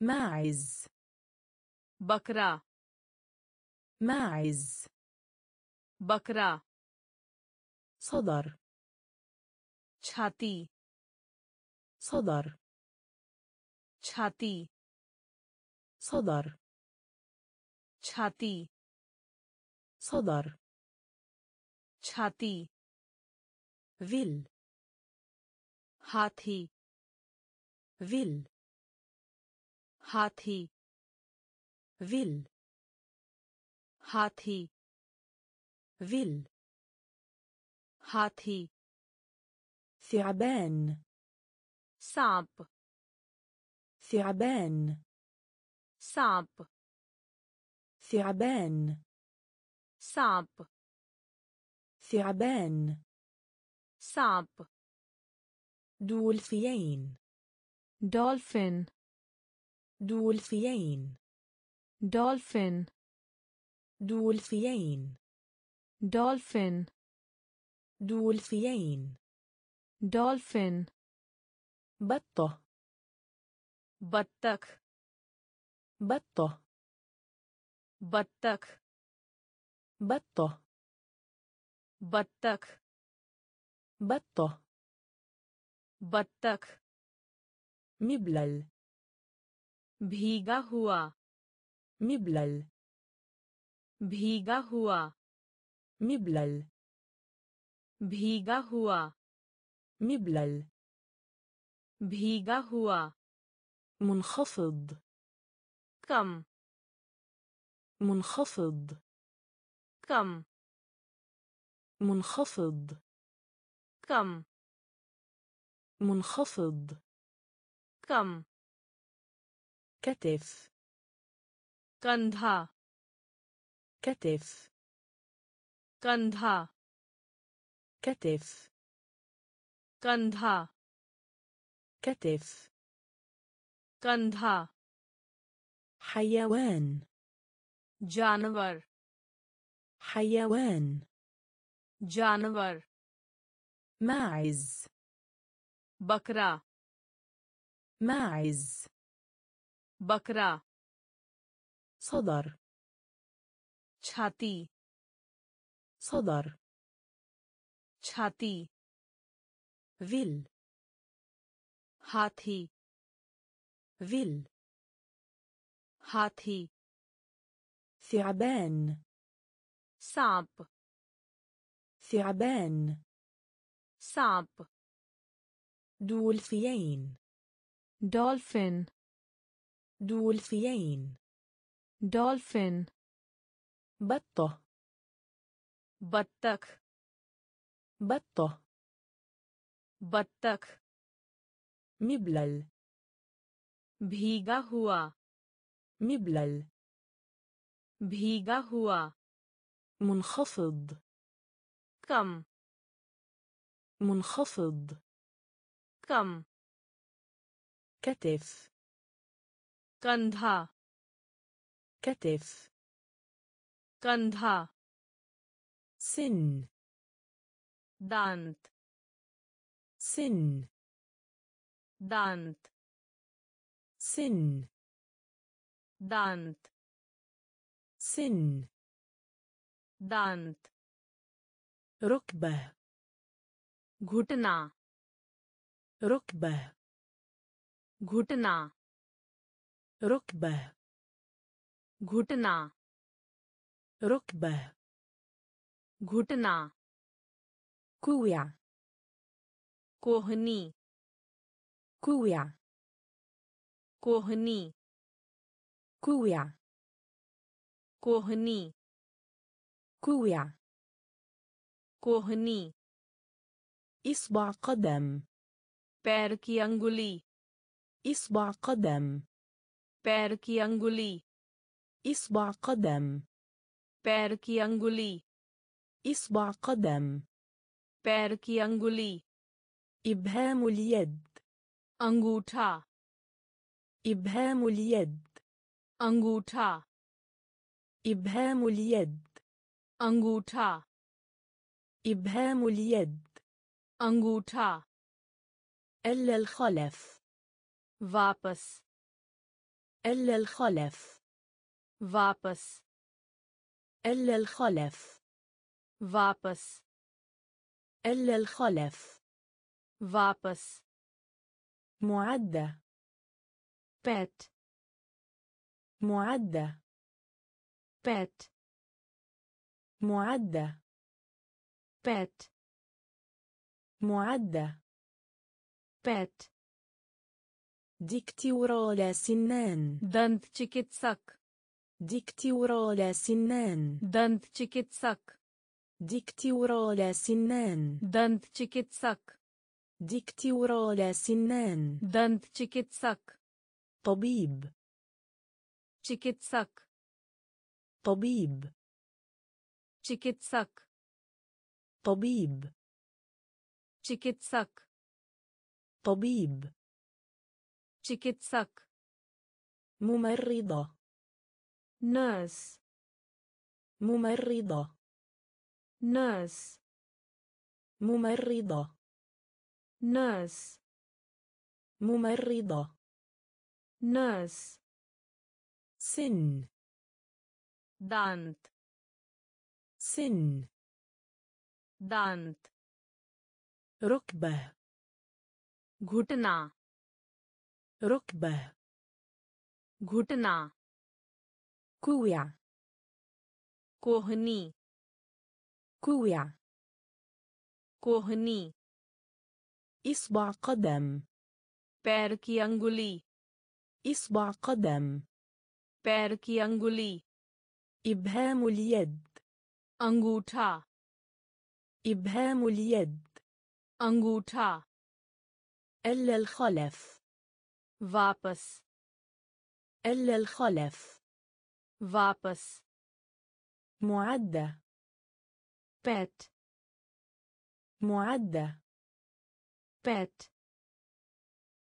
ماعز. बकरा ماعز बकरा صدر छाती صدر छाती صدر छाती صدر छाती فيل हाथी فيل हाथी فيل हाथी فيل हाथी ثعبان सांप ثعبان सांप ثعبان सांप ثعبان सांप دولفين dolphin دولفين dolphin دولفين dolphin دولفين dolphin بطة बत्तख بطة बत्तख بطة बत्तख بطة बत्तख مبلل भीगा हुआ مبلل भीगा हुआ مبلل भीगा हुआ مبلل भीगा हुआ منخفض कम منخفض कम منخفض कम منخفض कम كتف कंधा كتف कंधा كتف कंधा كتف कंधा حيوان जानवर حيوان जानवर ماعز बकरा ماعز बकरा صدر छाती صدر छाती فيل हाथी فيل हाथी ثعبان सांप ثعبان सांप دولفين dolphin دولفين dolphin بطة बत्तख بطة बत्तख مبلل भीगा हुआ مبلل भीगा हुआ منخفض कम منخفض कम كتف कंधा كتف कंधा سن दांत سن दांत سن दांत سن दांत ركبة घुटना ركبة घुटना ركبة घुटना ركبة घुटना كوع कोहनी كوع कोहनी كوع कोहनी كوع कोहनी إصبع قدم पैर की अंगुली إصبع قدم पैर की अंगुली إصبع قدم पैर की अंगुली إصبع قدم पैर की अंगुली إبهام اليد अंगूठा إبهام اليد अंगूठा إبهام اليد अंगूठा إبهام اليد अंगूठा إلا الخلف वापस إلا الخلف واپس إلا الخلف. واپس إلا الخلف. واپس معدة. بات معدة. بات معدة. بات معدة. بات ديكتيورا سنان. دندتشيكيتسك دكتور الأسنان दंत चिकित्सक دكتور الأسنان दंत चिकित्सक دكتور الأسنان दंत चिकित्सक طبيب चिकित्सक طبيب चिकित्सक طبيب चिकित्सक طبيب تشيكيتسك ممرضة nurse ممرضة nurse ممرضة nurse ممرضة nurse سن दांत سن दांत ركبة घुटना ركبة घुटना كوع كهني كوع كهني إصبع قدم باركي أنجولي إصبع قدم باركي أنجولي إبهام اليد अंगूठा إبهام اليد अंगूठा إلى الخلف वापस إلى الخلف वापस معدة पेट معدة पेट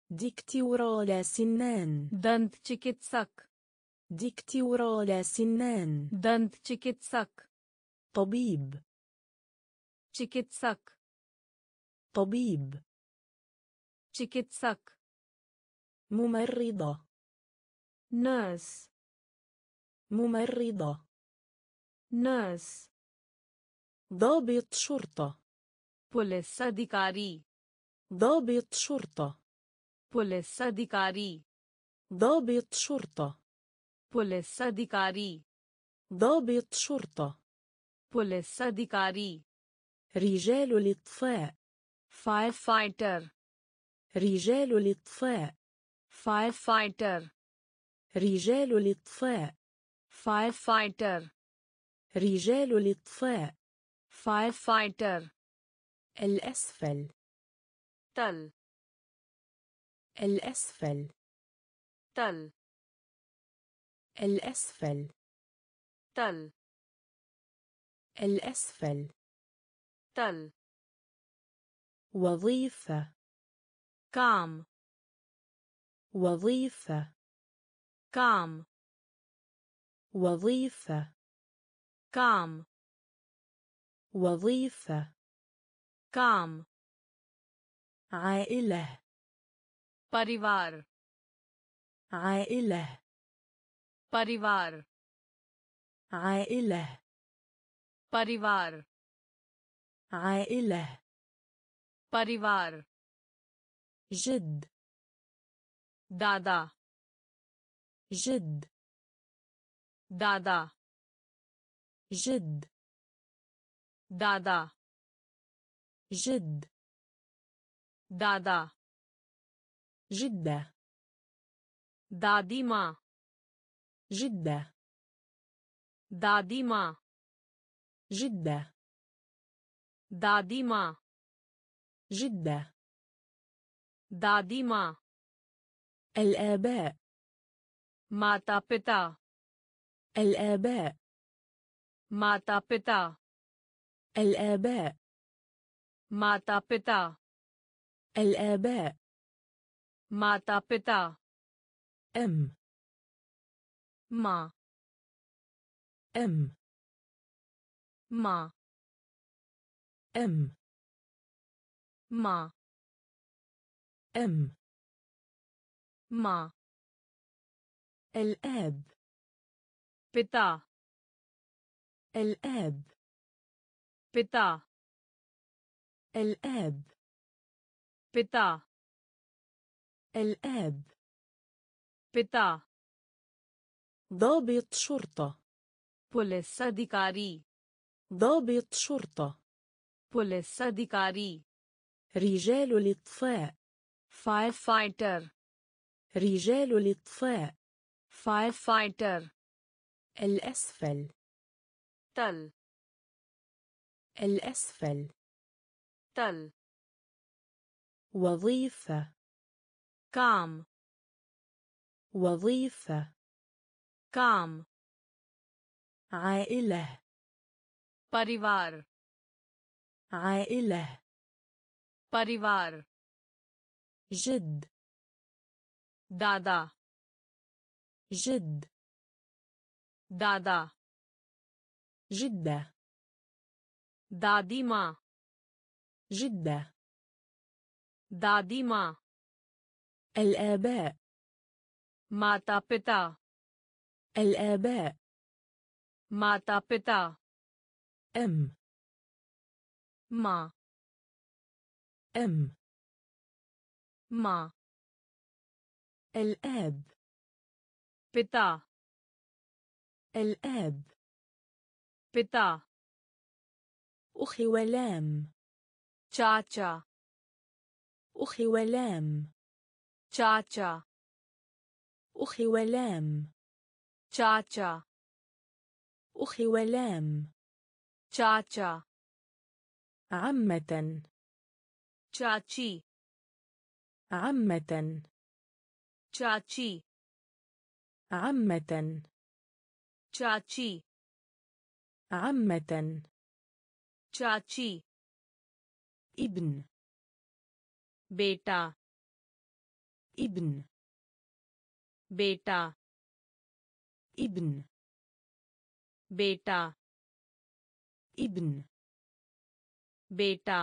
دكتور الأسنان दंत चिकित्सक دكتور الأسنان दंत चिकित्सक طبيب चिकित्सक طبيب चिकित्सक ممرضة नर्स ممرضة. नर्स. ضابط شرطة. पुलिस अधिकारी. ضابط شرطة. पुलिस अधिकारी. ضابط شرطة. पुलिस अधिकारी. ضابط شرطة. पुलिस अधिकारी. رجال الإطفاء. firefighter. رجال الإطفاء. firefighter. رجال الإطفاء. firefighter. رجال الإطفاء. Firefighter. الأسفل. تل. الأسفل. تل. الأسفل. تل. الأسفل. تل. وظيفة. كام. وظيفة. كام. وظيفة काम وظيفة काम عائلة परिवार عائلة परिवार عائلة परिवार عائلة परिवार جد दादा جد دادا جد دادا جد دادا جدة داديما جدة داديما جدة داديما جدة दादी माँ الآباء माता पिता الآباء. माता पिता الآباء. माता पिता الآباء. माता पिता أم. माँ. أم. माँ. أم. ما. أم. ما. الآب. بتا الآب. بتا الآب. بتا الآب. بتا ضابط شرطة. पुलिस अधिकारी. ضابط شرطة. पुलिस अधिकारी. رجال الإطفاء. firefighter رجال الإطفاء. firefighter الأسفل तल الأسفل तल وظيفة काम وظيفة काम عائلة परिवार عائلة परिवार جد दादा جد دادا جدة داديما جدة दादी माँ الآباء माता पिता الآباء माता पिता أم माँ أم माँ الأب पिता الأب. पिता. أخي ولام. تشاتشا أخي ولام. تشاتشا أخي ولام. تشاتشا أخي ولام. تشاتشا عمة. تشاتشي عمة. تشاتشي عمة. चाची عمة चाची ابن बेटा ابن बेटा ابن बेटा ابن बेटा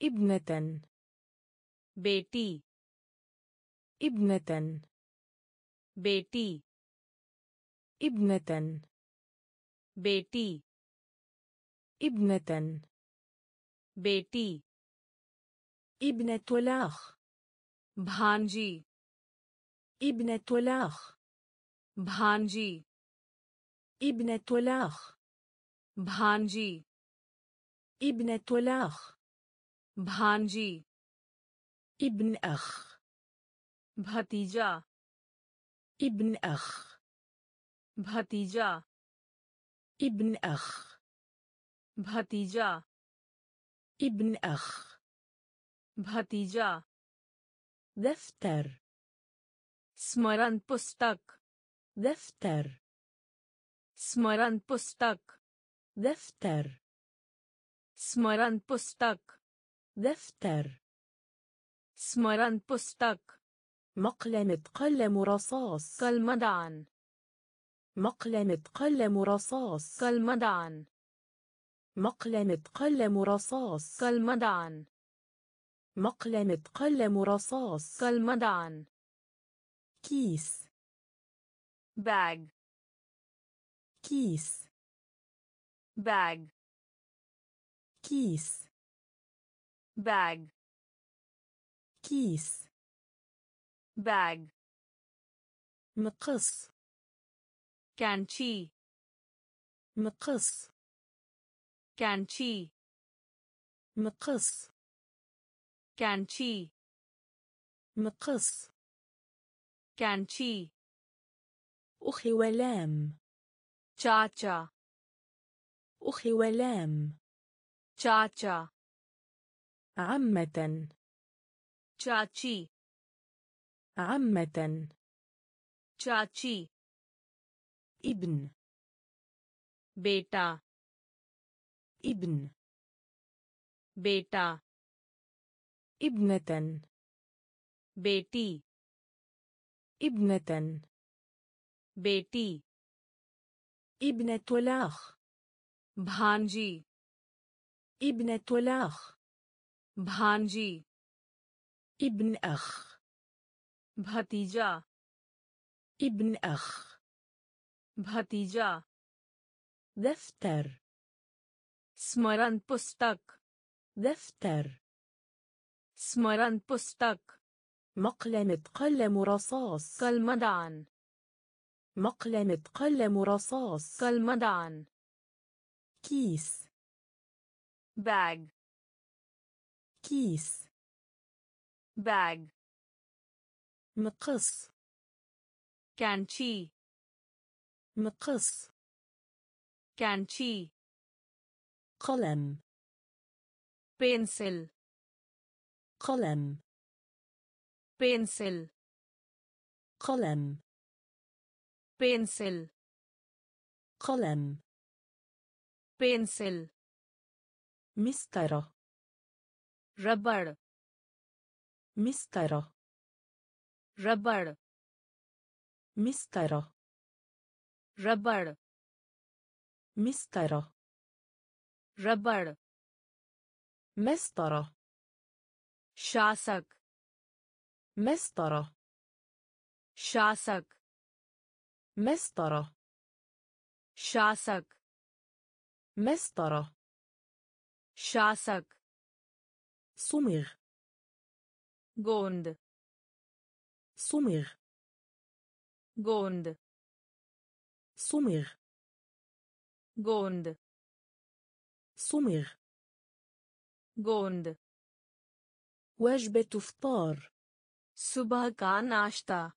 ابنة बेटी ابنة बेटी ابنة बेटी ابنة बेटी ابنة الأخ भांजी ابنة الأخ भांजी ابنة الأخ भांजी ابنة الأخ भांजी ابن أخ भतीजा ابن أخ بھتیجا ابن أخ. بھتیجا ابن أخ. بھتیجا دفتر. سمران پستک. دفتر. سمران پستک. دفتر. سمران پستک. دفتر. سمران پستک. مقلمة قلم رصاص. كالمدعن مقلمة قلم رصاص. كالمدعن. مقلمة قلم رصاص. كالمدعن. مقلمة قلم رصاص. كالمدعن. كيس. बैग. كيس. बैग. كيس. बैग. كيس. बैग. مقص. कैंची مقص कैंची مقص कैंची مقص كانشي أخي ولام. تشاتشا أخي ولام. تشاتشا عمة. تشاتشي عمة. تشاتشي ابن बेटा ابن बेटा ابنة बेटी ابنة बेटी ابنة الأخ भांजी ابنة الأخ भांजी ابن أخ भतीजा ابن أخ بھتیجا دفتر स्मरण पुस्तक دفتر स्मरण पुस्तक مقلم قلم رصاص कलमदान مقلم قلم رصاص कलमदान كيس बैग كيس बैग مقص كانشي مقص كانشي قلم بنسل قلم بنسل قلم بنسل قلم بنسل مسطرة ربر مسطرة ربر مسطرة रबड़ مسطرة रबड़ مسطرة शासक مسطرة शासक مسطرة शासक مسطرة शासक صمغ गोंद صمغ गोंद صمغ غوند صمغ غوند وجبة فطار صباح کا ناشتہ.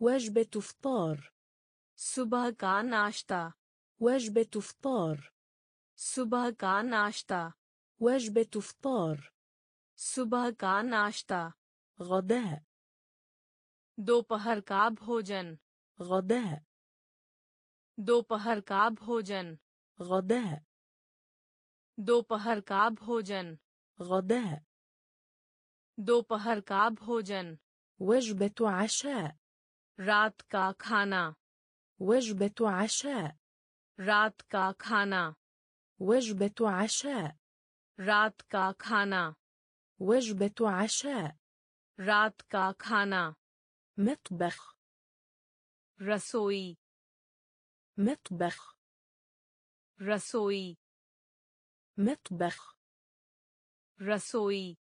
وجبة فطار صباح کا ناشتہ. وجبة فطار صباح کا ناشتہ. وجبة فطار صباح کا ناشتہ. غداء. دوپہر کا بھوجن. غداء. दोपहर का भोजन غداء दोपहर का भोजन غداء दोपहर का भोजन وجبة عشاء रात का खाना وجبة عشاء रात का खाना وجبة عشاء रात का खाना وجبة عشاء रात का खाना مطبخ रसोई مطبخ. رسوي. مطبخ. رسوي.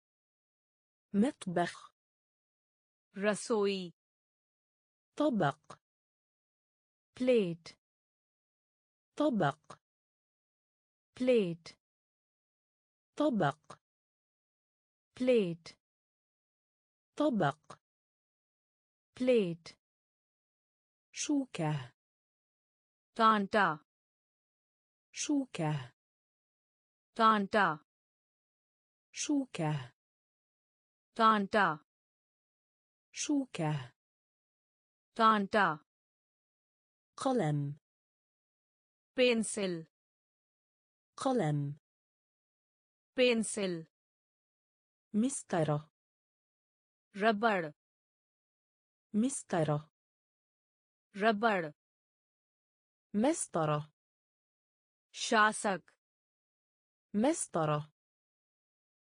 مطبخ. रसोई. طبق. प्लेट طبق. प्लेट طبق. प्लेट طبق. प्लेट شوكة कांटा. شوكة. تانتا. شوكة. تانتا. شوكة. تانتا. قلم. بنسل. قلم. بنسل. مسطرة. ربر. مسطرة. ربر. مسطرة. शासक. مسطرة.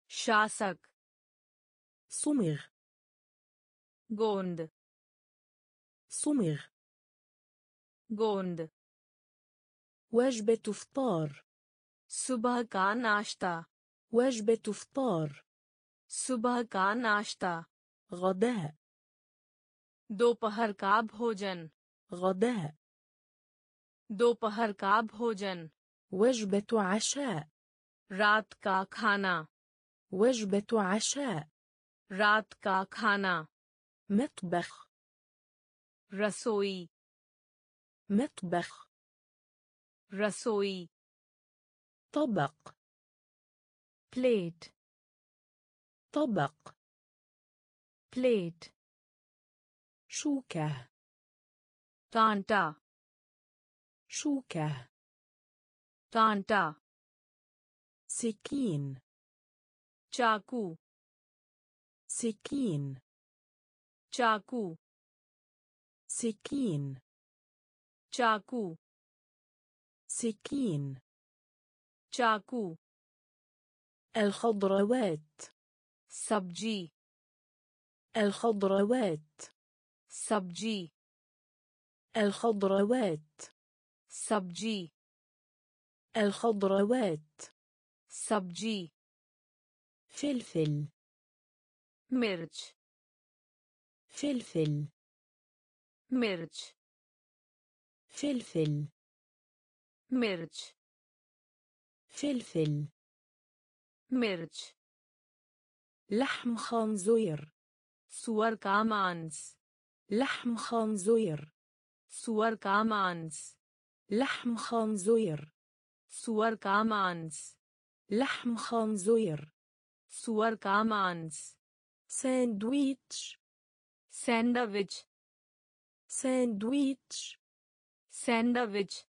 शासक. صمغ. गोंद صمغ. गोंद وجبة فطار सुबह का नाश्ता. وجبة فطار सुबह का नाश्ता. غداء. دوپہر کا بھوجن. غداء. दोपहर का भोजन وجبة عشاء रात का खाना وجبة عشاء रात का खाना مطبخ रसोई مطبخ रसोई طبق प्लेट طبق प्लेट شوكة कांटा شوكة. कांटा سكين. चाकू سكين. चाकू سكين. चाकू سكين. چاقو الخضروات. سبجي. الخضروات. سبجي. الخضروات. سبجي الخضروات سبجي فلفل مرج فلفل مرج فلفل मिर्च فلفل मिर्च لحم خنزير सूअर का मांस لحم خنزير सूअर का मांस لحم خنزير सूअर का मांस. لحم خنزير सूअर का मांस. ساندويتش. ساندويتش. ساندويتش. ساندويتش.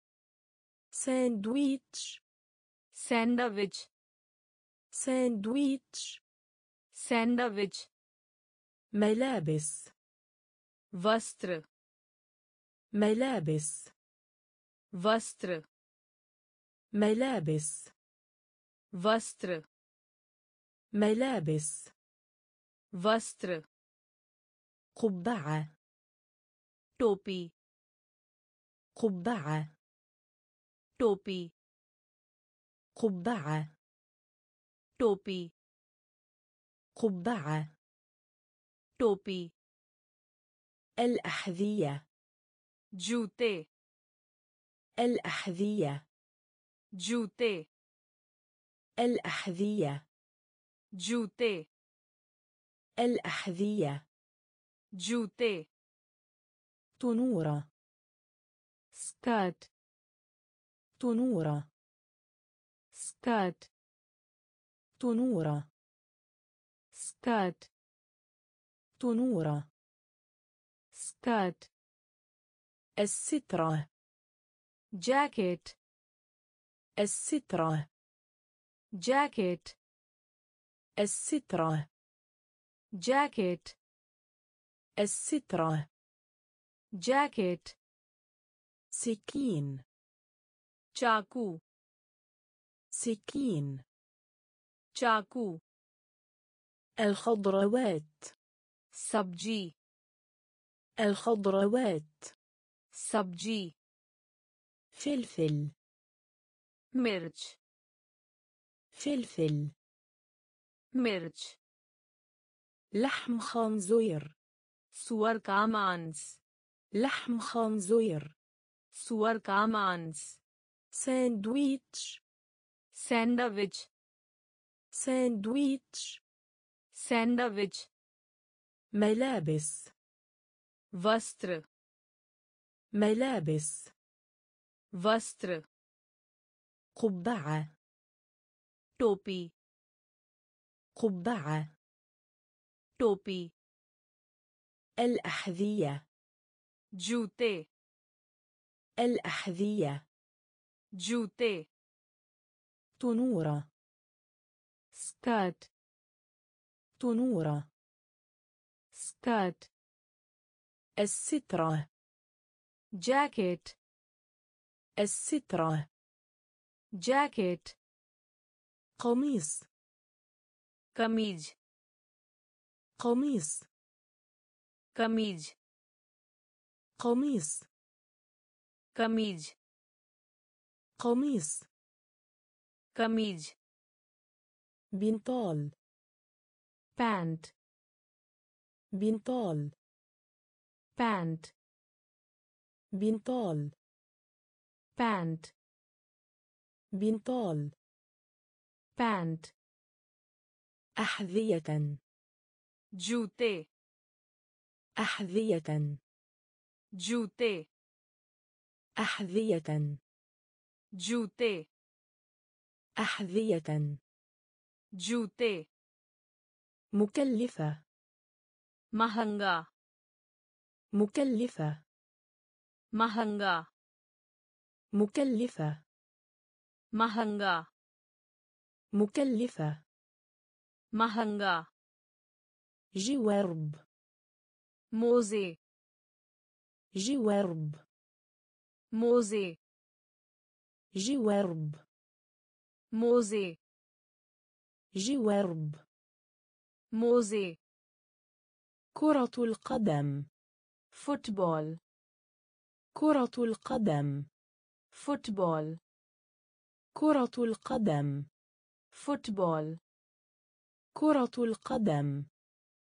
ساندويتش. ساندويتش. ساندويتش. ساندويتش. ملابس. वस्त्र. ملابس. वस्त्र ملابس वस्त्र ملابس वस्त्र قبعة टोपी قبعة टोपी قبعة टोपी قبعة टोपी الأحذية जूते الأحذية. جوتي. الأحذية. جوتي. الأحذية. جوتي. تنورة. سكات تنورة. سكات تنورة. سكات تنورة. سكات السترة. जैकेट السترة. जैकेट السترة. जैकेट السترة. जैकेट سكين. चाकू سكين. चाकू الخضروات. सब्जी الخضروات. सब्जी فلفل. मिर्च. فلفل. मिर्च. لحم خنزير सूअर का मांस لحم خنزير सूअर का मांस ساندويتش. ساندويتش. ساندويتش. ساندويتش. ملابس. वस्त्र ملابس. वस्त्र قبعة टोपी قبعة टोपी الأحذية जूते الأحذية जूते تنورة स्कर्ट تنورة स्कर्ट السترة जैकेट السترة. جاكيت. قميص. كميج قميص. كميج قميص. कमीज قميص. कमीज بنطال. पैंट. بنطال. पैंट. بنطال. पैंट بنطال पैंट أحذية جوتي أحذية جوتي أحذية جوتي أحذية جوتي مكلفة مهنغا مكلفة مهنغا مكلفة. مهنجا مكلفة. مهنجا جوارب. موزي جوارب. موزي جوارب. موزي جوارب. موزي كرة القدم. فوتبول. كرة القدم. फुटबॉल. كرة القدم. फुटबॉल. كرة القدم.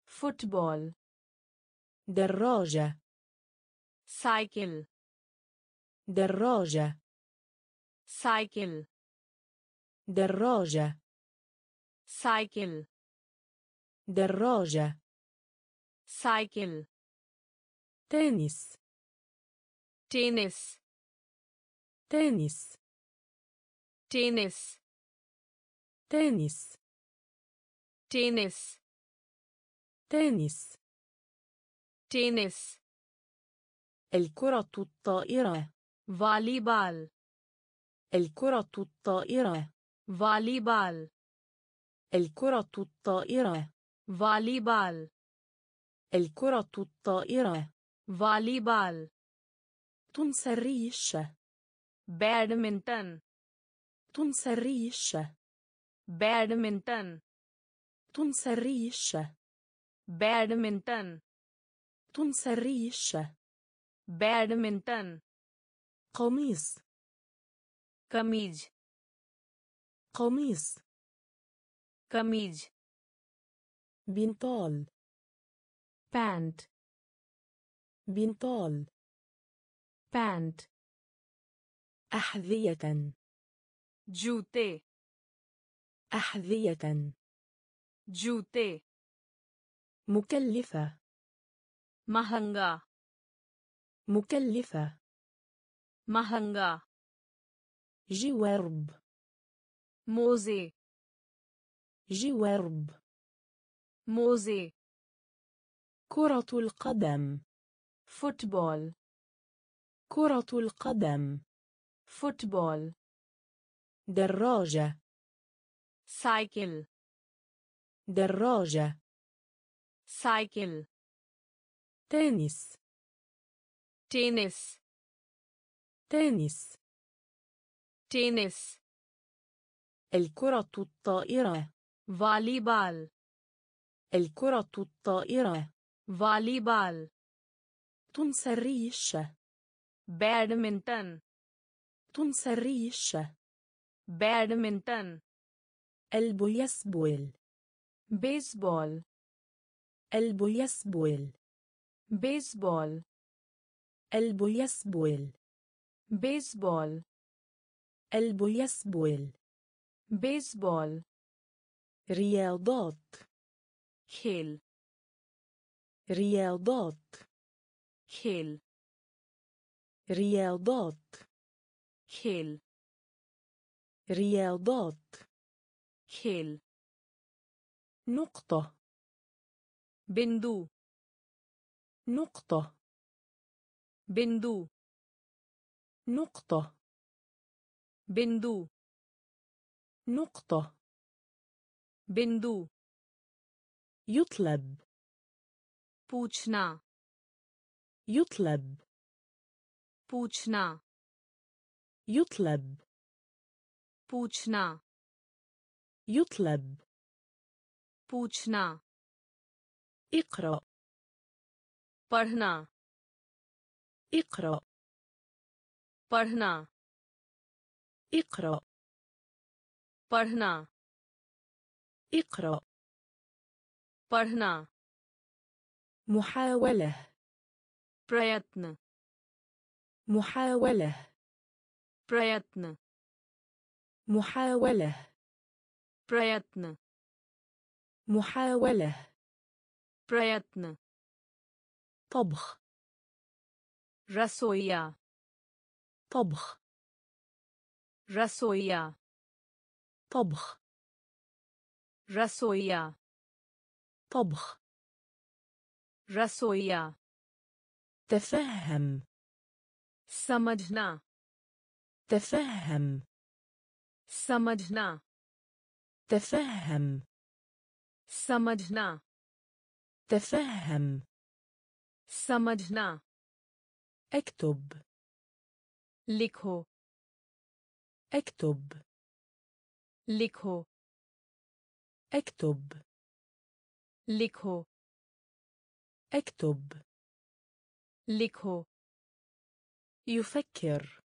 फुटबॉल. دراجة. साइकिल. دراجة. साइकिल. دراجة. साइकिल. دراجة. साइकिल. تنس. تنس. تنس. تنس. تنس. تنس. تنس. تنس. الكرة الطائرة. فالي بال الكرة الطائرة. فالي بال الكرة الطائرة. वॉलीबॉल الكرة الطائرة. वॉलीबॉल تنس الريشة. बैडमिंटन تنس الريشة बैडमिंटन تنس الريشة बैडमिंटन تنس الريشة बैडमिंटन قميص. कमीज قميص. كميج بنطال. بانت بنطال. بانت أحذية. جوتي. أحذية. جوتي. مكلفة. مهنغا. مكلفة. महंगा. جوارب. मोज़े. جوارب. मोज़े. كرة القدم. फुटबॉल. كرة القدم. फुटबॉल دراجة. साइकिल دراجة. साइकिल تنس. टेनिस تنس. टेनिस الكرة الطائرة. वॉलीबॉल الكرة الطائرة. वॉलीबॉल تنس الريشة बैडमिंटन تنس الريشة बैडमिंटन البيسبول. بيسبول قلبه يسبل. بيسبول قلبه يسبل. بيسبول قلبه يسبل. بيسبول رياضات. كيل رياضات. كيل رياضات. كيل رياضات كيل نقطة بندو نقطة بندو نقطة بندو نقطة بندو يطلب بوچنا يطلب بوچنا يطلب पूछना يطلب पूछना اقرأ पढ़ना اقرأ पढ़ना اقرأ पढ़ना اقرأ पढ़ना محاولة प्रयत्न محاولة प्रयत्न محاولة प्रयत्न محاولة प्रयत्न طبخ रसोईया طبخ रसोईया طبخ रसोईया طبخ रसोईया تفهم समझना تفهم समझना تفهم समझना تفهم समझना اكتب लिखो اكتب लिखो اكتب लिखो اكتب लिखो يفكر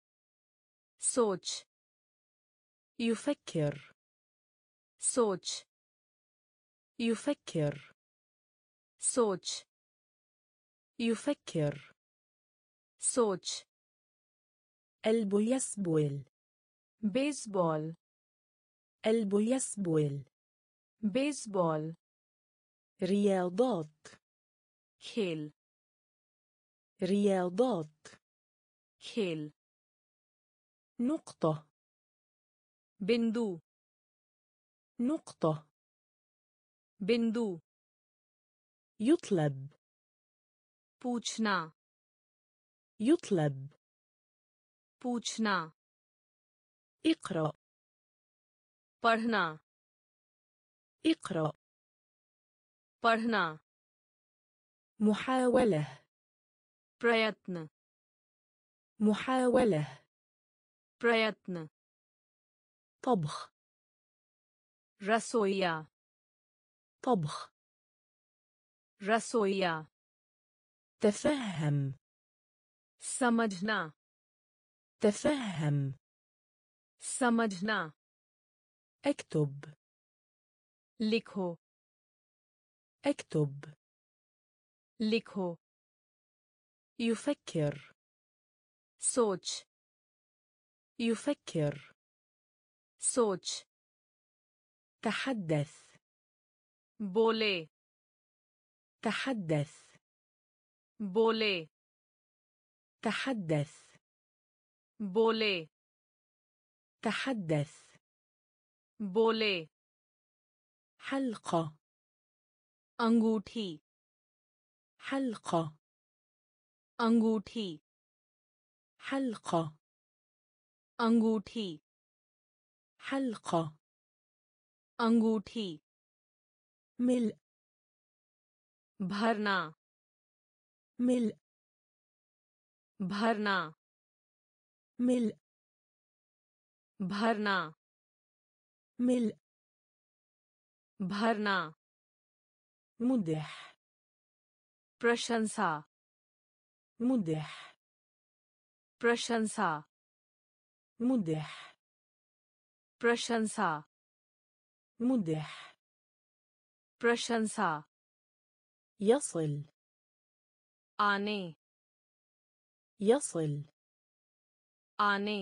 سوچ يفكر. سوچ يفكر. سوچ يفكر. सोच البيسبول बेसबॉल. البيسبول बेसबॉल. رياضات. खेल. رياضات. खेल. نقطة बिंदु نقطة बिंदु يطلب पूछना يطلب पूछना اقرأ पढ़ना اقرأ पढ़ना محاولة प्रयत्न محاولة प्रयत्न طبخ रसोईया طبخ रसोईया تفهم समझना تفهم समझना اكتب लिखो اكتب लिखो يفكر सोच يفكر. سوچ تحدث. بولي. تحدث. بولي. تحدث. بولي. تحدث. بولي. حلقة. أنغوتي حلقة. أنغوتي حلقة. अंगूठी। हल्का। अंगूठी। मिल। भरना। मिल। भरना। मिल। भरना। मिल। भरना। मुदह। प्रशंसा। मुदह। प्रशंसा। مدح प्रशंसा مدح प्रशंसा يصل आने يصل आने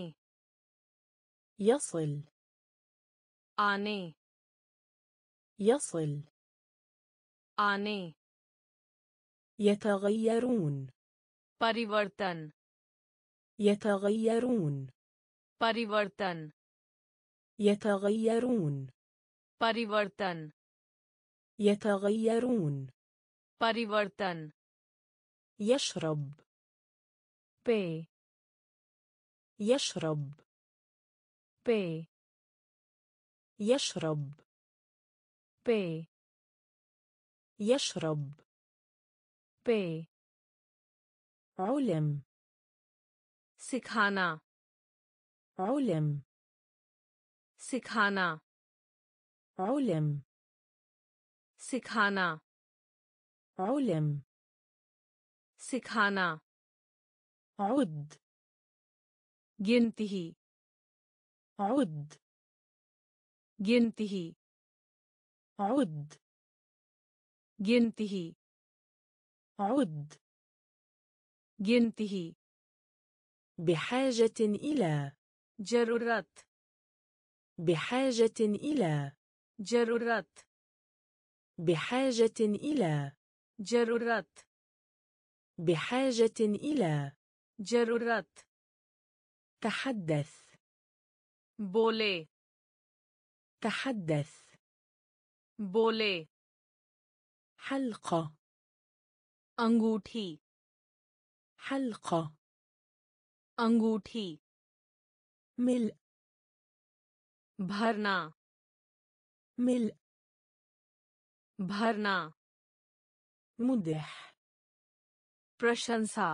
يصل आने يصل आने يتغيرون परिवर्तन يتغيرون परिवर्तन يتغيرون परिवर्तन يتغيرون परिवर्तन يشرب पे يشرب पे يشرب पे يشرب पे علم सिखाना علم सिखाना علم सिखाना علم सिखाना عد गिनती عد गिनती عد गिनती عد गिनती بحاجة إلى جرورات. بحاجة إلى. جرورات. بحاجة إلى. جرورات. بحاجة إلى. جرورات. تحدث. بولي. تحدث. بولي. حلقة أنغوتي حلقة أنغوتي ملء भरना ملء भरना مدح प्रशंसा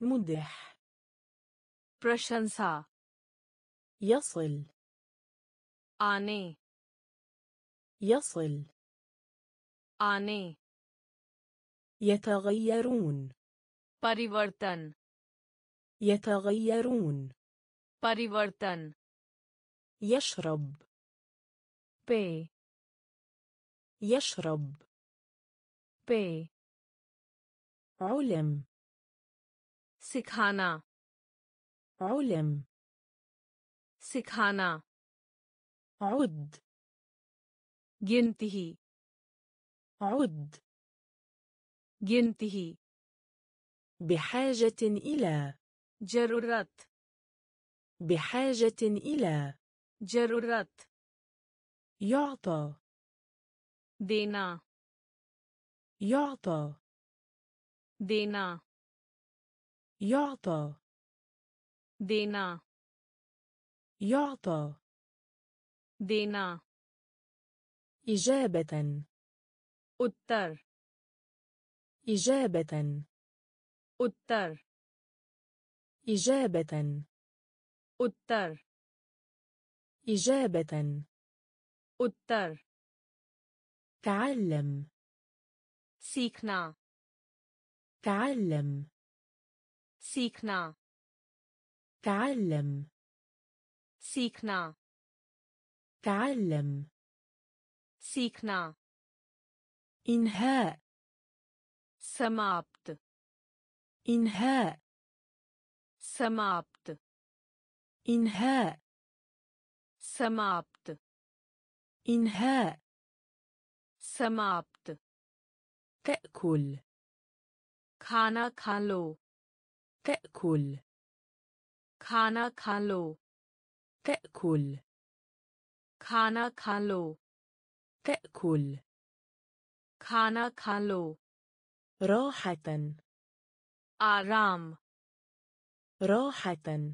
مدح प्रशंसा يصل आने يصل आने يتغيرون परिवर्तन يتغيرون परिवर्तन يشرب पे يشرب पे علم सिखाना علم सिखाना عد गिनती عد गिनती بحاجة إلى जरूरत بحاجة إلى. جرورت يعطى. دينا. يعطى. دينا. يعطى. دينا. يعطى. دينا. إجابة. أتر إجابة. أتر إجابة. उत्तर إجابة उत्तर تعلم सीखना تعلم सीखना تعلم सीखना تعلم सीखना إنهاء समाप्त إنهاء समाप्त إنهاء समाप्त إنهاء समाप्त تأكل खाना खा लो تأكل खाना खा लो تأكل खाना खा लो تأكل खाना खा लो راحة आराम راحة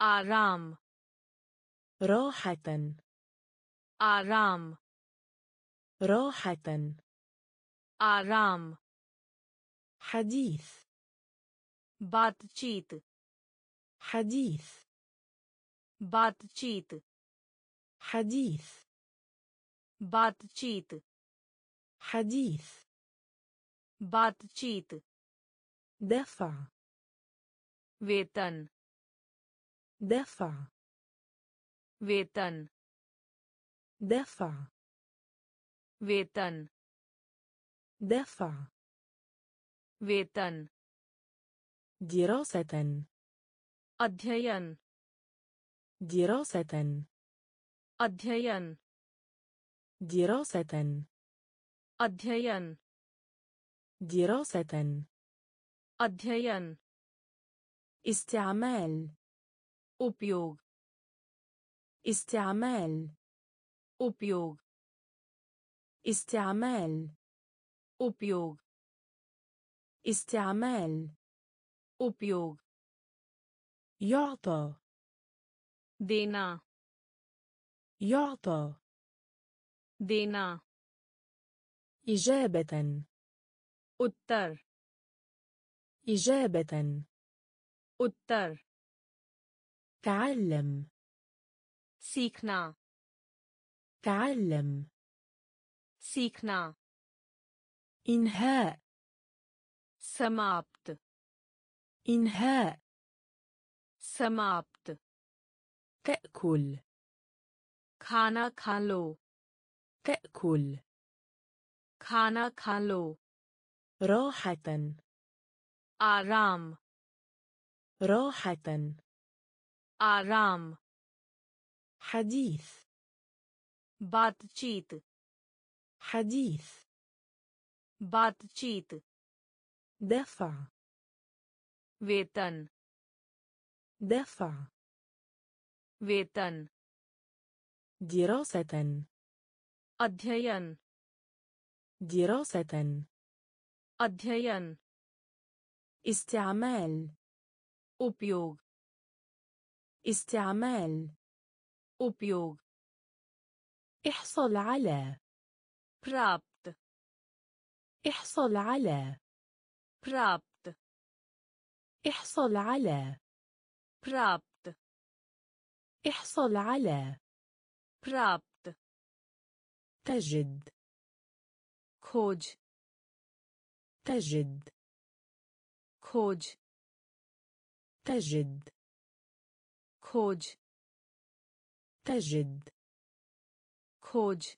आराम راحة आराम راحة आराम حديث बातचीत حديث बातचीत حديث बातचीत حديث बातचीत دفع वेतन دفع वेतन دفع वेतन دفع वेतन دراسة अध्ययन دراسة अध्ययन دراسة अध्ययन دراسة अध्ययन استعمال उपयोग استعمال उपयोग استعمال उपयोग استعمال उपयोग يعطى देना يعطى देना إجابة उत्तर إجابة उत्तर تعلم सीखना تعلم सीखना إنهاء समाप्त إنهاء समाप्त تأكل खाना खा लो تأكل खाना खा लो راحة आराम راحة आराम حديث बातचीत حديث बातचीत دفع वेतन دفع वेतन دراسة अध्ययन دراسة अध्ययन استعمال उपयोग استعمال उपयोग احصل على प्राप्त احصل على प्राप्त احصل على प्राप्त احصل على प्राप्त تجد खोज تجد खोज تجد खोज تجد खोज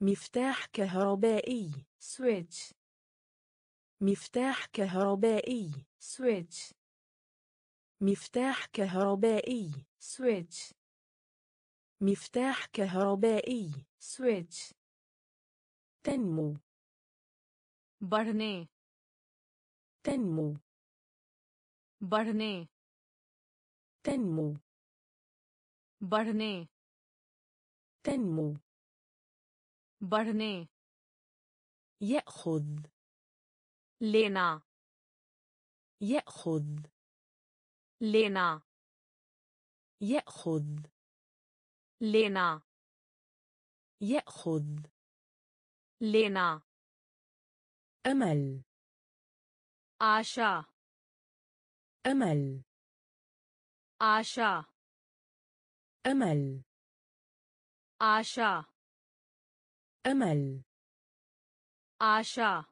مفتاح كهربائي switch مفتاح كهربائي switch مفتاح كهربائي switch مفتاح كهربائي switch تنمو बढ़ने تنمو बढ़ने تنمو बढ़ने تنمو बढ़ने يأخذ लेना يأخذ लेना يأخذ लेना يأخذ लेना أمل आशा أمل آشا. أمل. آشا. أمل. آشا.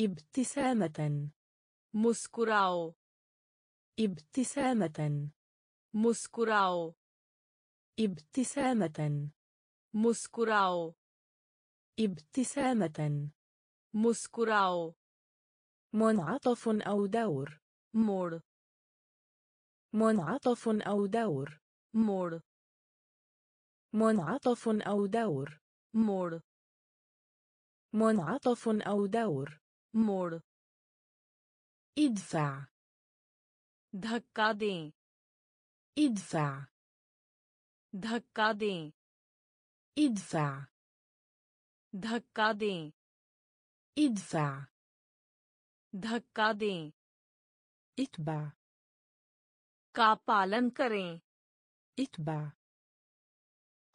ابتسامة. مسكراو. ابتسامة. مسكراو. ابتسامة. مسكراو. ابتسامة. مسكراو. منعطف أو دور. मोड़ منعطف أو دور मोड़ منعطف أو دور मोड़ منعطف أو دور मोड़ ادفع धक्का दें ادفع धक्का दें ادفع धक्का दें ادفع धक्का दें اتبع का पालन करें اتبع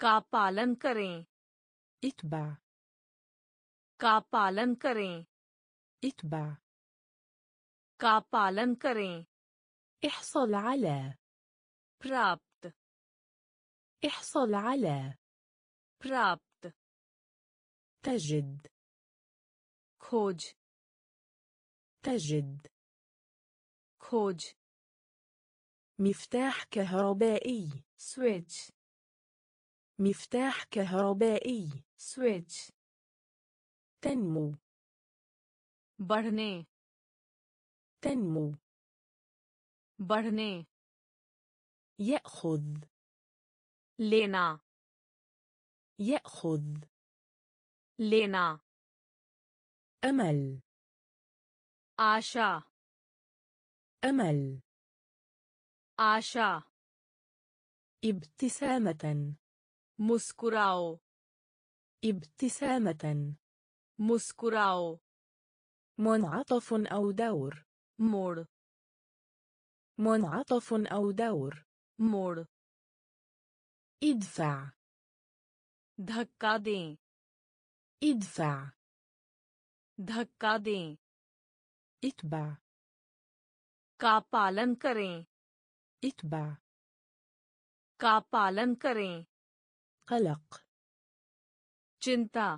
का पालन करें اتبع का पालन करें اتبع का पालन करें احصل على प्राप्त احصل على प्राप्त تجد खोज تجد खोज مفتاح كهربائي switch مفتاح كهربائي switch تنمو बढ़ने تنمو बढ़ने يأخذ लेना يأخذ लेना أمل आशा أمل आशा ابتسامة मुस्कुराओ ابتسامة मुस्कुराओ منعطف أو دور मोड़ منعطف أو دور मोड़ ادفع धक्का दें ادفع धक्का दें اتبع का पालन करें اتبع का पालन करें قلق चिंता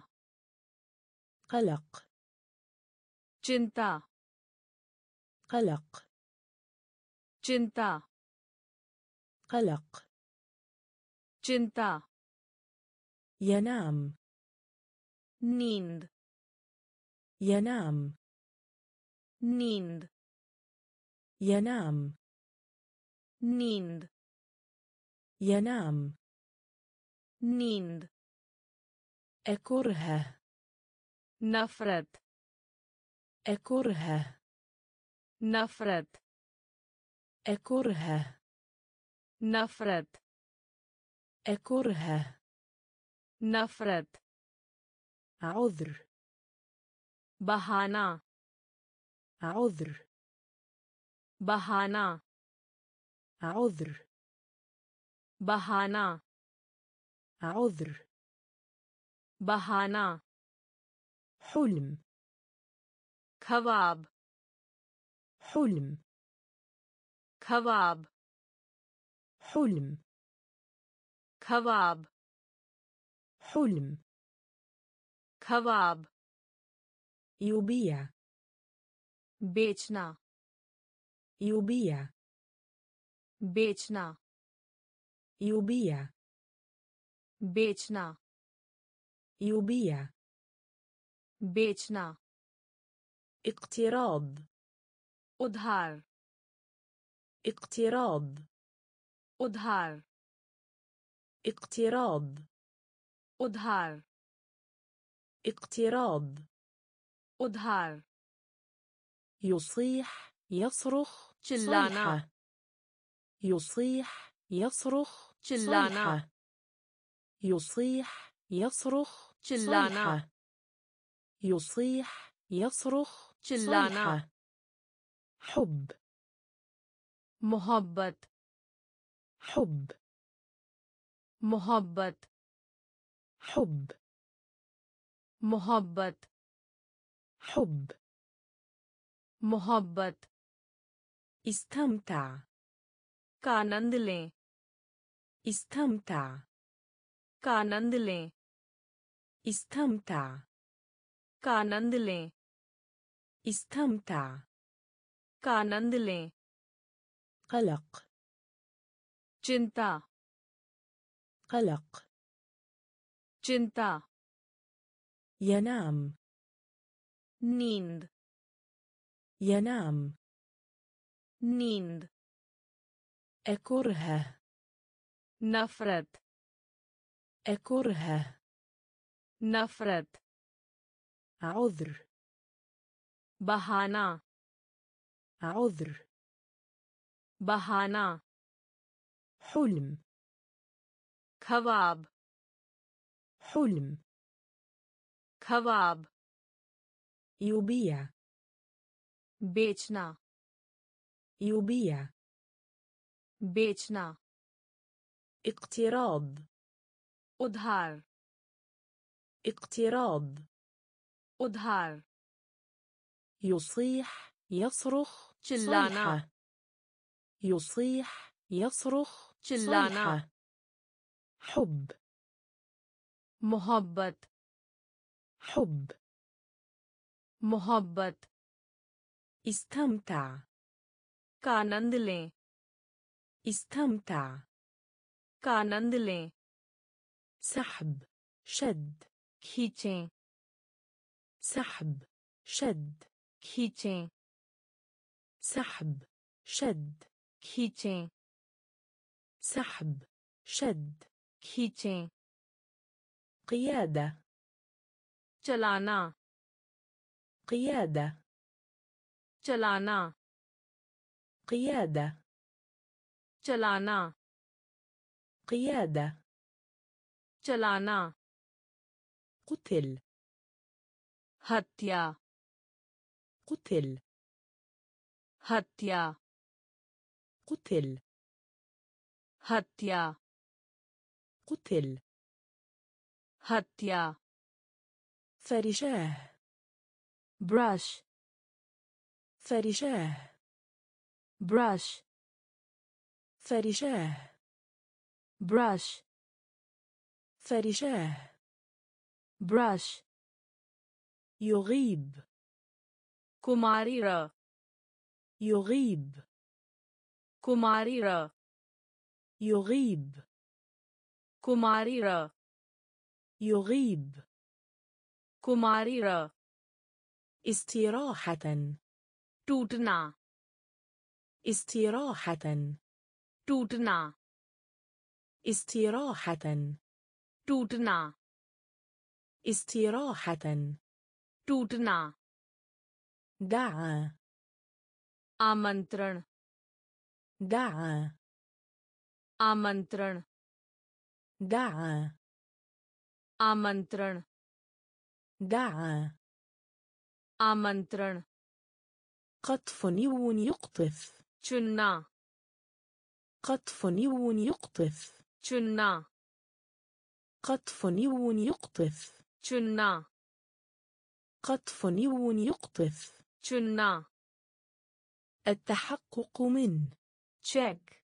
قلق चिंता قلق चिंता قلق चिंता ينام नींद ينام नींद ينام نيند ينام. نيند اكرهه نفرت اكرهه نفرت اكرهه نفرت اكرهه نفرت عذر. بهانا عذر. بهانا عذر بهانا عذر بهانا حلم كباب حلم كباب حلم كباب حلم. كباب. يبيع. بيتنا يبيع. بيتنا. يبيع بيتنا. يبيع بيتنا. اقتراض أدهار. اقتراض أدهار. اقتراض أدهار. اقتراض أدهار. يصيح يصرخ صيحة. يصيح يصرخ صيحة. يصيح يصرخ صيحة. يصيح يصرخ صيحة. حب. محبت. حب. محبت. حب. محبت. حب. محبت. استمتع. का आनंद लें استمتع का आनंद लें استمتع का आनंद लें استمتع का आनंद लें قلق चिंता قلق चिंता ينام नींद ينام नींद أكره. نفرت. أكره. نفرت. عذر. بهانا. عذر. بهانا. حلم. كباب. حلم. كباب. يبيع. بيتنا يبيع. बेचना اقتراض उधार اقتراض उधार يصيح يصرخ चिल्लाना صيحة يصيح يصرخ चिल्लाना صيحة حب मोहब्बत حب मोहब्बत استمتع का आनंद लें استمتع का आनंद लें سحب شد खींचें سحب شد खींचें سحب شد खींचें سحب شد खींचें قيادة चलाना قيادة चलाना قيادة चलाना قيادة चलाना قتل हत्या قتل हत्या قتل हत्या قتل हत्या فرشاه brush فرشاه brush فرشاه brush. فرشاه brush. يغيب. كماريرة يغيب. كماريرة يغيب. كماريرة يغيب. كماريرة استراحة. توتنا. استراحة. टूटना استراحة टूटना استراحة टूटना دعا आमंत्रण دعا आमंत्रण دعا आमंत्रण دعا आमंत्रण قطف نيون يقطف चुनना قطف نيو يقطف. चुनना قطف نيو يقطف. चुनना قطف نيو يقطف. चुनना التحقق من. check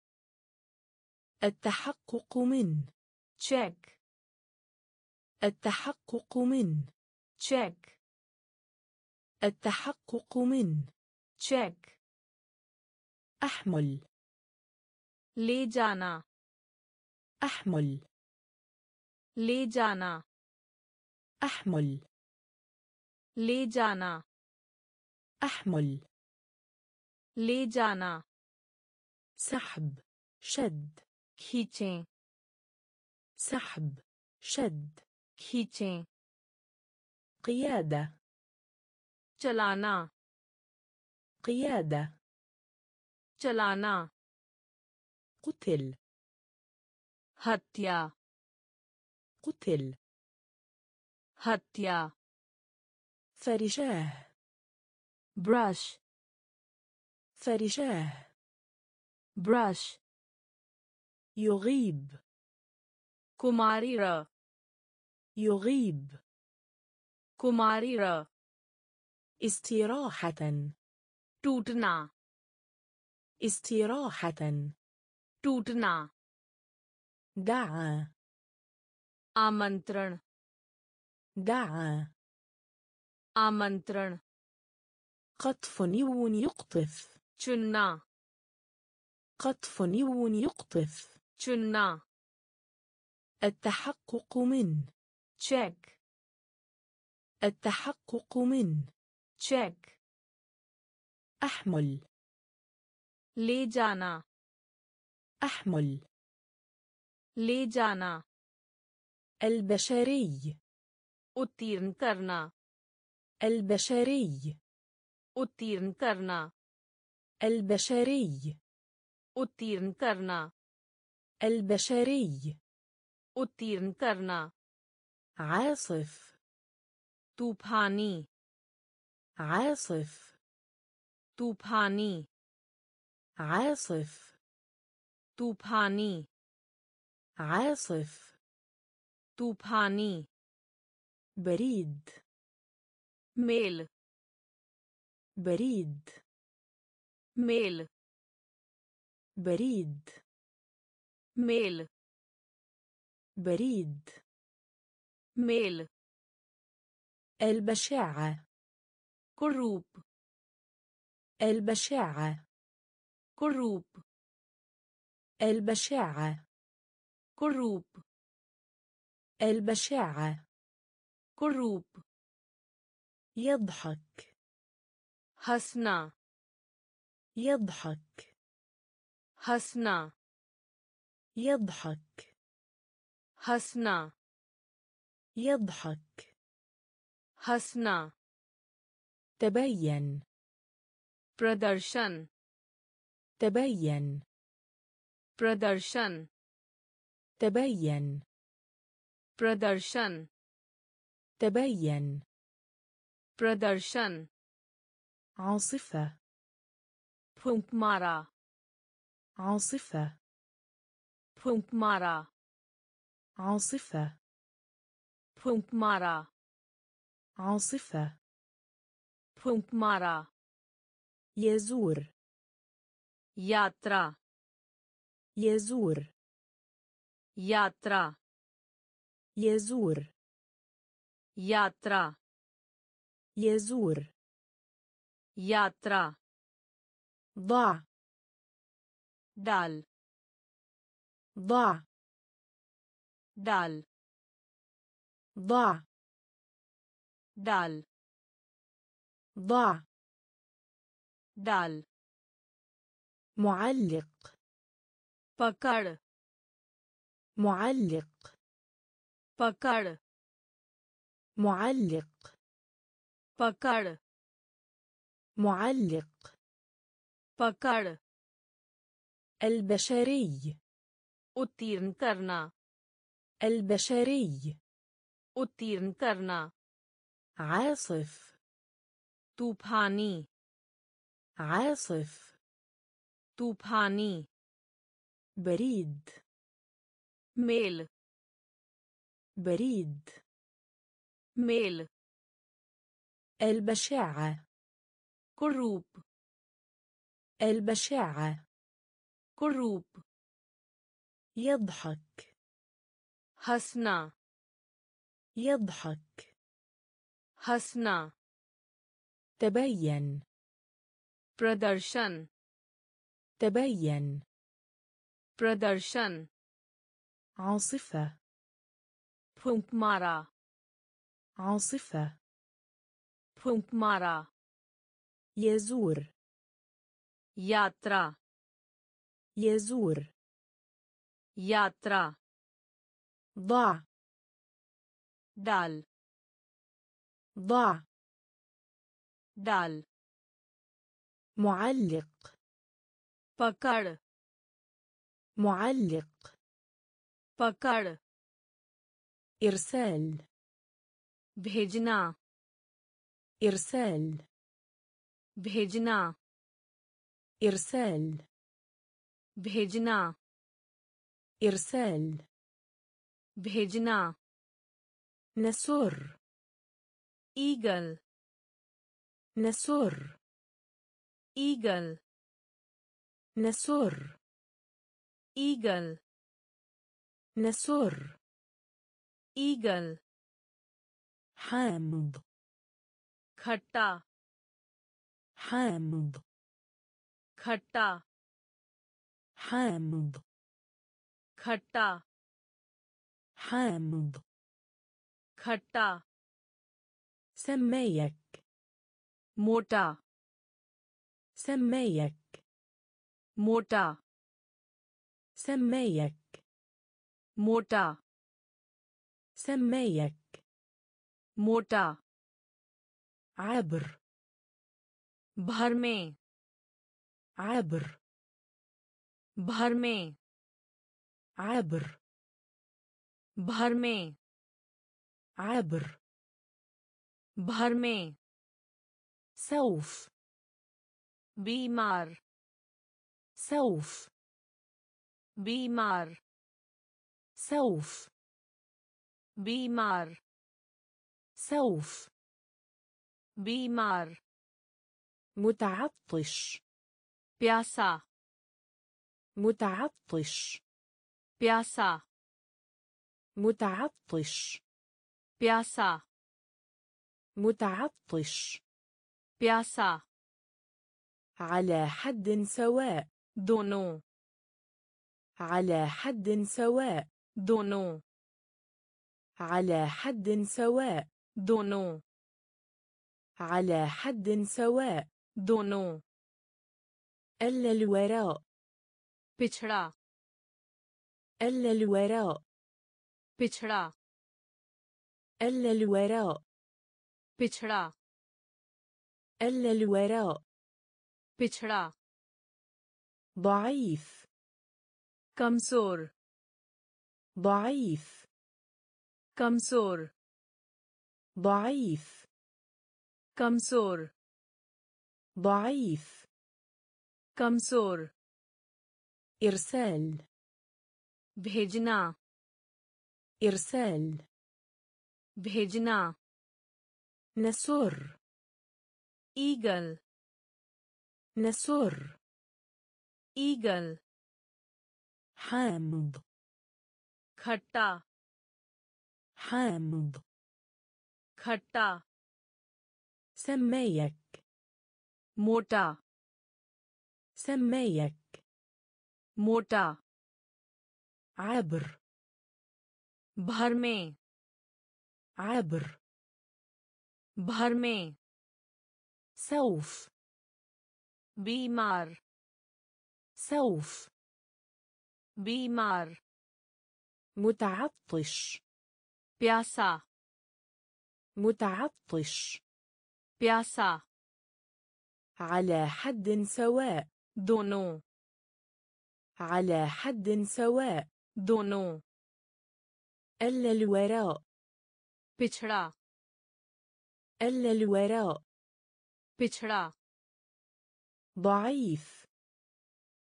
التحقق من. check التحقق من. check التحقق من. check أحمل. ले जाना أحمل ले जाना أحمل ले जाना أحمل ले जाना سحب شد खींचें سحب شد खींचें قيادة चलाना قيادة चलाना قتل. هتيا. قتل. هتيا. فرشاه برش. فرشاه برش. يغيب. كماريرا. يغيب. كماريرا. استراحة. توتنا. استراحة. टूटना دعا आमंत्रण دعا आमंत्रण قطف نيو يقطف चुनना قطف نيو يقطف चुनना التحقق من check التحقق من check أحمل ले जाना أحمل ले जाना البشري उत्तीर्ण करना البشري उत्तीर्ण करना البشري उत्तीर्ण करना البشري उत्तीर्ण करना عاصف तूफानी عاصف तूफानी عاصف طوفاني عاصف. طوفاني بريد. ميل بريد. ميل بريد. ميل بريد. मेल البشاعة. कुरूप. البشاعة. कुरूप. البشاعة कुरूप البشاعة कुरूप يضحك हंसना يضحك हंसना يضحك हंसना يضحك हंसना تبين प्रदर्शन تبين प्रदर्शन تبين प्रदर्शन تبين प्रदर्शन عاصفة फूंक मारा عاصفة फूंक मारा عاصفة फूंक मारा عاصفة फूंक मारा يزور यात्रा يزور ياترا يزور ياترا يزور ياترا ضع دال ضع دال ضع دال ضع دال معلق. पकड़ معلق पकड़ معلق पकड़ معلق पकड़ البشري उत्तीर्ण करना البشري उत्तीर्ण करना عاصف तूफानी عاصف तूफानी بريد मेल بريد मेल البشاعة كروب البشاعة كروب يضحك हंसना يضحك हंसना تبين प्रदर्शन تبين प्रदर्शन عاصفة फूंक मारा عاصفة फूंक मारा يزور यात्रा يزور यात्रा ضع डाल ضع डाल معلق पकड़ معلق पकड़ إرسال भेजना إرسال भेजना إرسال भेजना إرسال भेजना نسر ईगल نسر ईगल نسر إيجل. نسر. إيجل. حامض. خطا. حامض. خطا. حامض. خطا. حامض. خطا. سميك. موتا سميك. موتا سميك मोटा سميك मोटा عبر भर में عبر भर में عبر भर में عبر भर में سوف बीमार سوف بيمار. سوف. بيمار. سوف. بيمار. متعطش. بياسا. متعطش. بياسا. متعطش. بياسا. متعطش. بياسا. على حد سواء. دونو. على حد سواء. दोनो. على حد سواء. दोनो. على حد سواء. दोनो. إلى الوراء. पिछड़ा إلى الوراء. पिछड़ा إلى الوراء. पिछड़ा إلى الوراء. بيتشرا ضعيف. كمسور ضعيف. كمسور ضعيف. كمسور ضعيف. كمسور إرسال. بهجنا إرسال. بهجنا نسور إيجل نسور إيجل حامض खट्टा حامض खट्टा سميك मोटा سميك मोटा عبر भर में عبر भर में سوف बीमार سوف بيمار متعطش بياسا متعطش بياسا. على حد سواء دونو. على حد سواء دونو. ألا الوراء. بيتشرا ألا الوراء. بيتشرا ضعيف.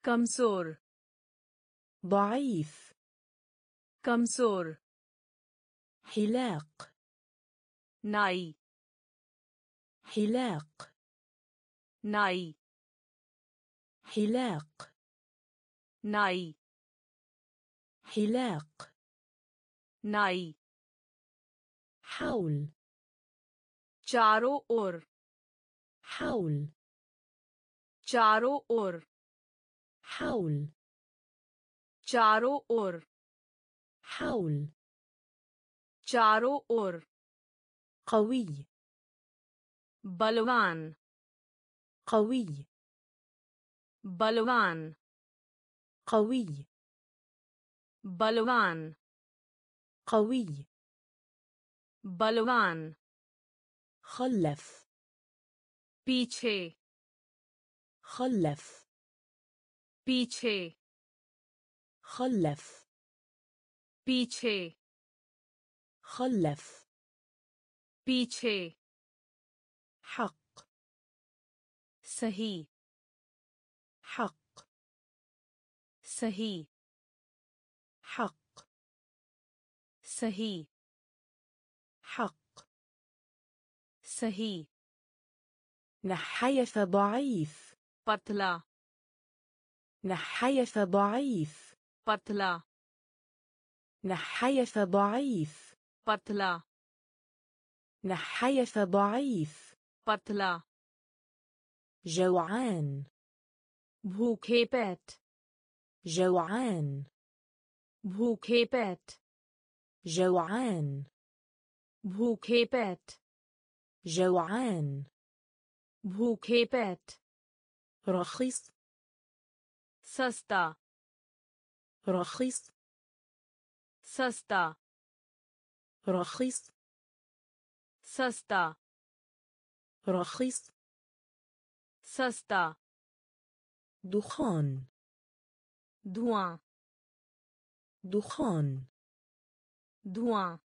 كمزور ضعيف कमजोर حلاق नाई حلاق नाई حلاق नाई حلاق नाई حول चारों ओर حول चारों ओर حول चारों ओर حول चारों ओर قوي बलवान قوي बलवान قوي बलवान قوي बलवान خلف पीछे خلف पीछे خلف पीछे خلف पीछे حق सही حق सही حق सही حق सही نحيف ضعيف पतला نحيف ضعيف بطلة نحيف ضعيف. بطلة نحيف ضعيف. بطلة جوعان. بوكيبات، جوعان. بوكيبات، جوعان. بوكيبات، جوعان. भूखे पेट، رخيص. सस्ता. رخيص. सस्ता رخيص. सस्ता رخيص. सस्ता دخان. धुआं. دخان. धुआं.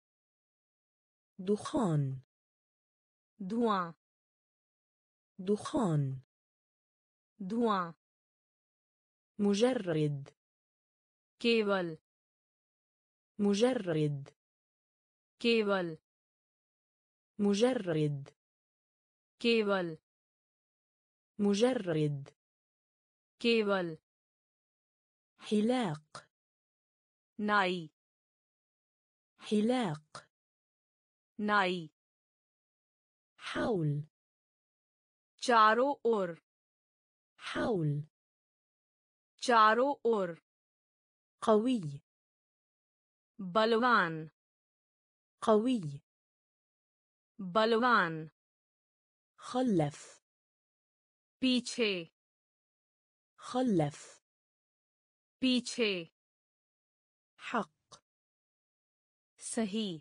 دخان. धुआं. دخان. धुआं. مجرد. केवल مجرد केवल مجرد केवल مجرد केवल حلاق नाई حلاق नाई حول चारों ओर حول चारों ओर قوي. बलवान. قوي. बलवान. خلف. पीछे. خلف. پیچھے. حق. صحیح.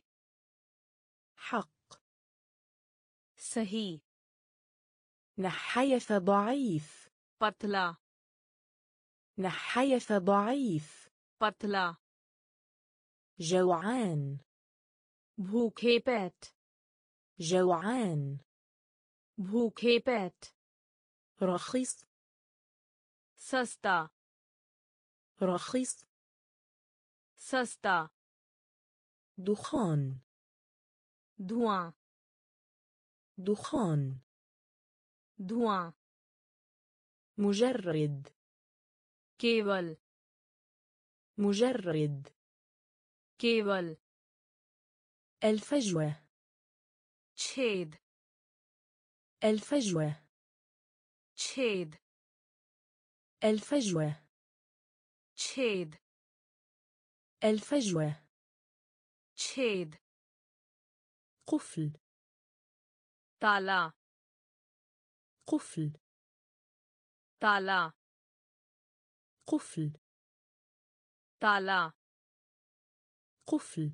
حق. صحیح. نحيف ضعيف. بطلة نحيف ضعيف. पतला جوعان भूखे पेट جوعان भूखे पेट رخيص सस्ता رخيص सस्ता دخان धुआं دخان धुआं مجرد केवल مجرد. केवल. الفجوة. تشيد الفجوة. تشيد الفجوة. تشيد الفجوة. تشيد قفل. تالا قفل. تالا قفل. تالا. قفل.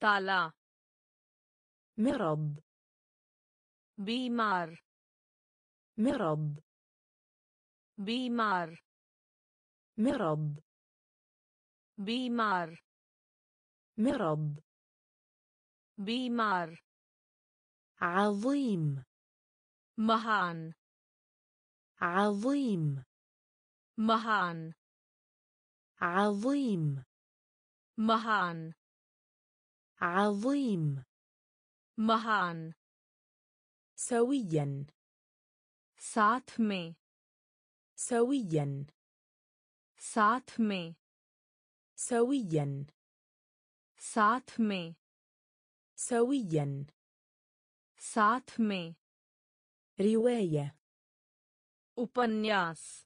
تالا. مرض. بيمار مرض. بيمار مرض. بيمار مرض. بيمار عظيم مهان. عظيم مهان. عظيم महान عظيم महान سويا साथ में سويا साथ में سويا साथ में سويا साथ में رواية उपन्यास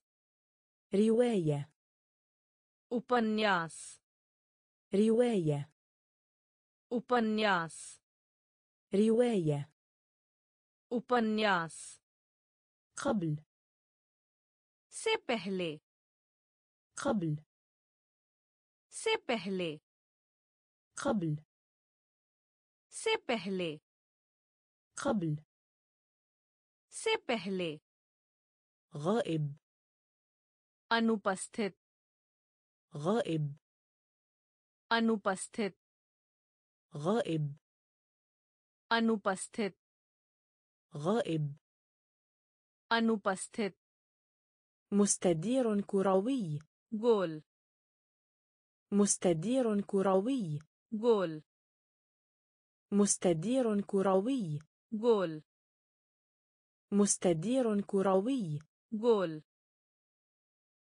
رواية उपन्यास رواية उपन्यास رواية उपन्यास قبل से पहले قبل से पहले قبل से पहले قبل से पहले غائب अनुपस्थित غائب अनुपस्थित غائب अनुपस्थित غائب अनुपस्थित مستدير كروي गोल مستدير كروي गोल مستدير كروي गोल مستدير كروي गोल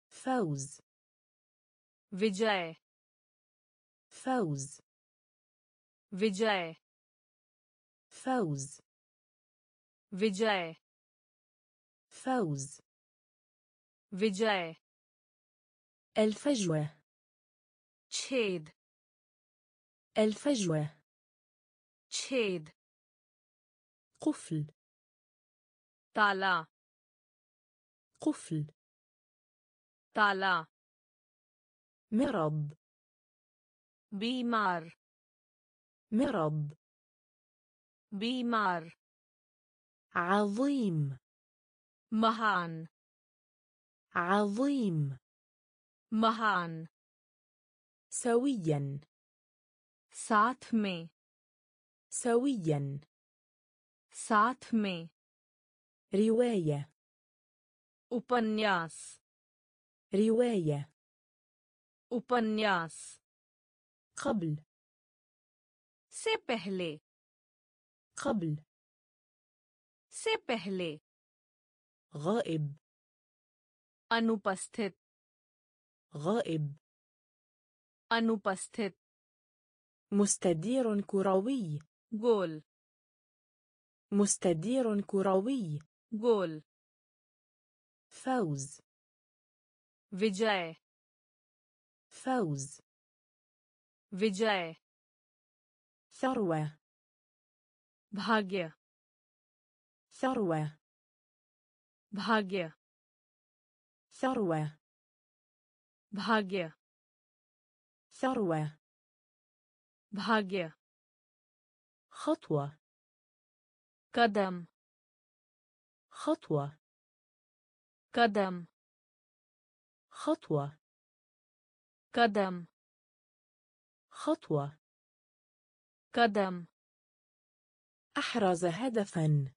فوز विजय فوز विजय فوز विजय فوز विजय الفجوة छेद الفجوة छेद قفل ताला قفل ताला مرض बीमार مرض बीमार عظيم महान عظيم महान سويا साथ में سويا साथ में رواية उपन्यास رواية उपन्यास قبل से पहले قبل से पहले غائب अनुपस्थित غائب अनुपस्थित مستدير كروي गोल مستدير كروي गोल فوز विजय فوز विजय ثروة भाग्य ثروة भाग्य ثروة भाग्य ثروة भाग्य خطوة कदम خطوة कदम خطوة कदम. خطوة. कदम. أحرز هدفا.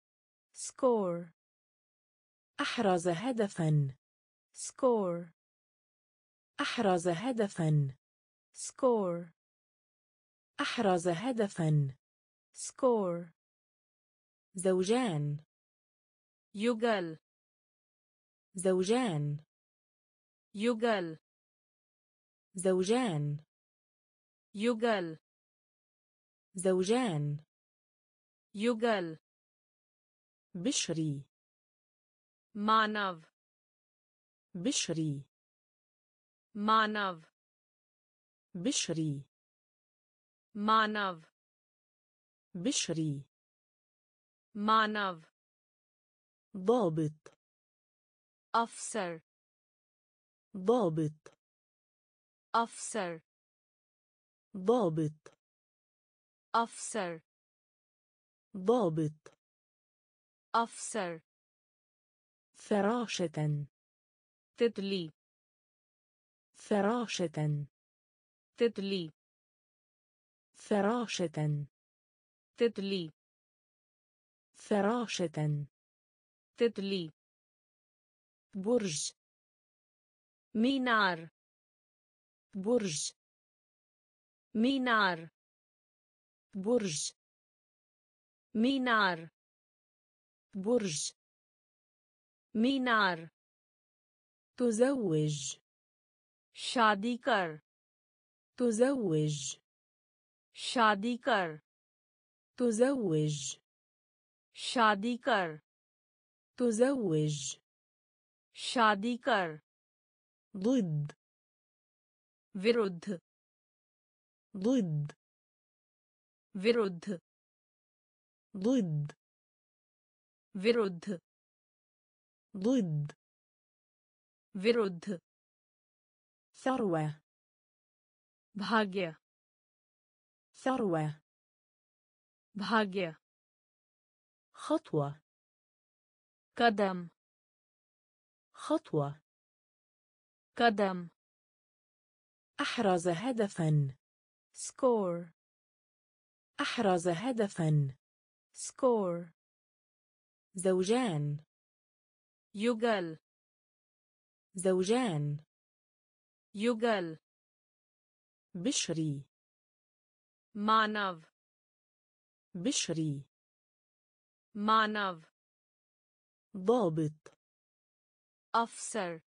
स्कोर أحرز هدفا. स्कोर أحرز هدفا. स्कोर أحرز هدفا. स्कोर زوجان. युगल زوجان. युगल زوجان. युगल زوجان. युगल بشري. मानव بشري. मानव بشري. مانف بشري. مانف ضابط. أفسر. ضابط. أفسر. ضابط. أفسر. ضابط. أفسر. فراشة. تدلي. فراشة. تدلي. فراشة. تدلي. فراشة. تدلي. برج. مينار. برج مينار برج مينار برج مينار. تزوج شادي کر تزوج شادی کر تزوج شادی کر تزوج شادی کر ضد. विरुद्ध ضد विरुद्ध ضد विरुद्ध ضد विरुद्ध ثروة भाग्य ثروة भाग्य خطوة कदम خطوة कदम أحرز هدفا. स्कोर أحرز هدفا. स्कोर زوجان. युगल زوجان. युगल بشري. मानव بشري. मानव ضابط. أفسر.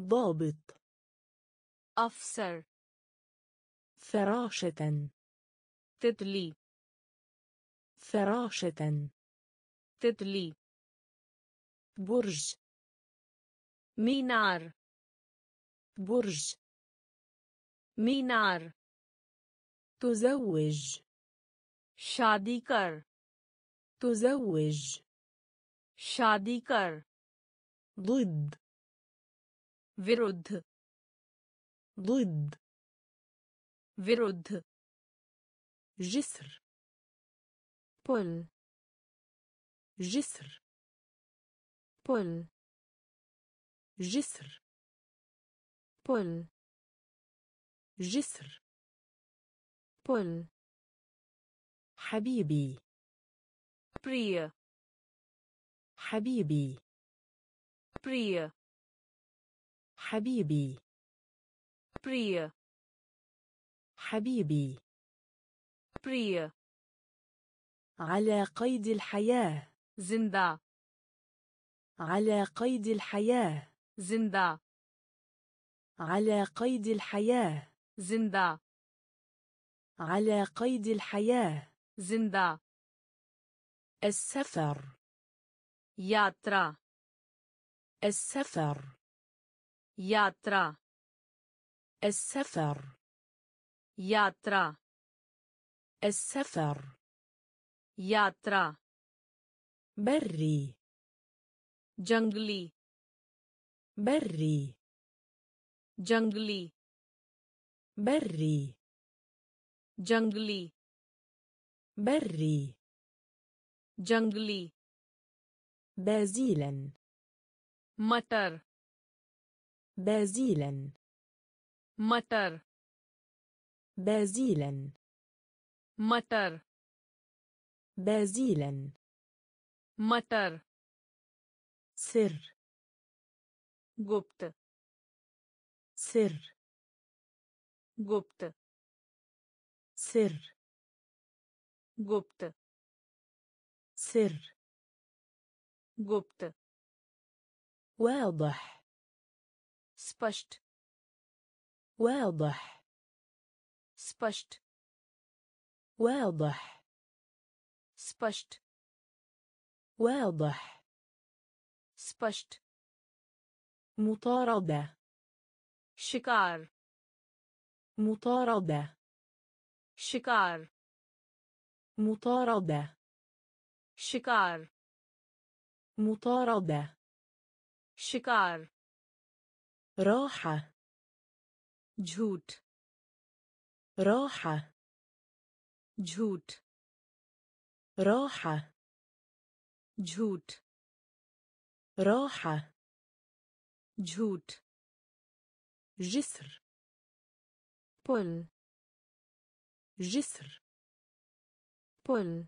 ضابط. अफसर فراشة तितली فراشة तितली برج मीनार برج मीनार تزوج शादी कर تزوج शादी कर ضد विरुद्ध ضد विरुद्ध جسر पुल جسر पुल جسر पुल جسر पुल حبيبي प्रिय حبيبي प्रिय حبيبي بريا حبيبي. بريا على قيد الحياة. زندا على قيد الحياة. زندا على قيد الحياة. زندا على قيد الحياة. زندا السفر. ياترا. السفر. ياترا. السفر. ياترا. السفر. ياترا. بري. जंगली بري. जंगली بري. जंगली بري. जंगली بازيلا. मटर بازيلا. मटर بازيلا मटर بازيلا मटर سر गुप्त سر गुप्त سر गुप्त سر गुप्त واضح स्पष्ट واضح. سبشت. واضح. سبشت. واضح. سبشت. مطاردة. شكار. مطاردة. شكار. مطاردة. شكار. مطاردة. شكار. راحة. झूठ راحة झूठ راحة झूठ راحة झूठ جسر पुल جسر पुल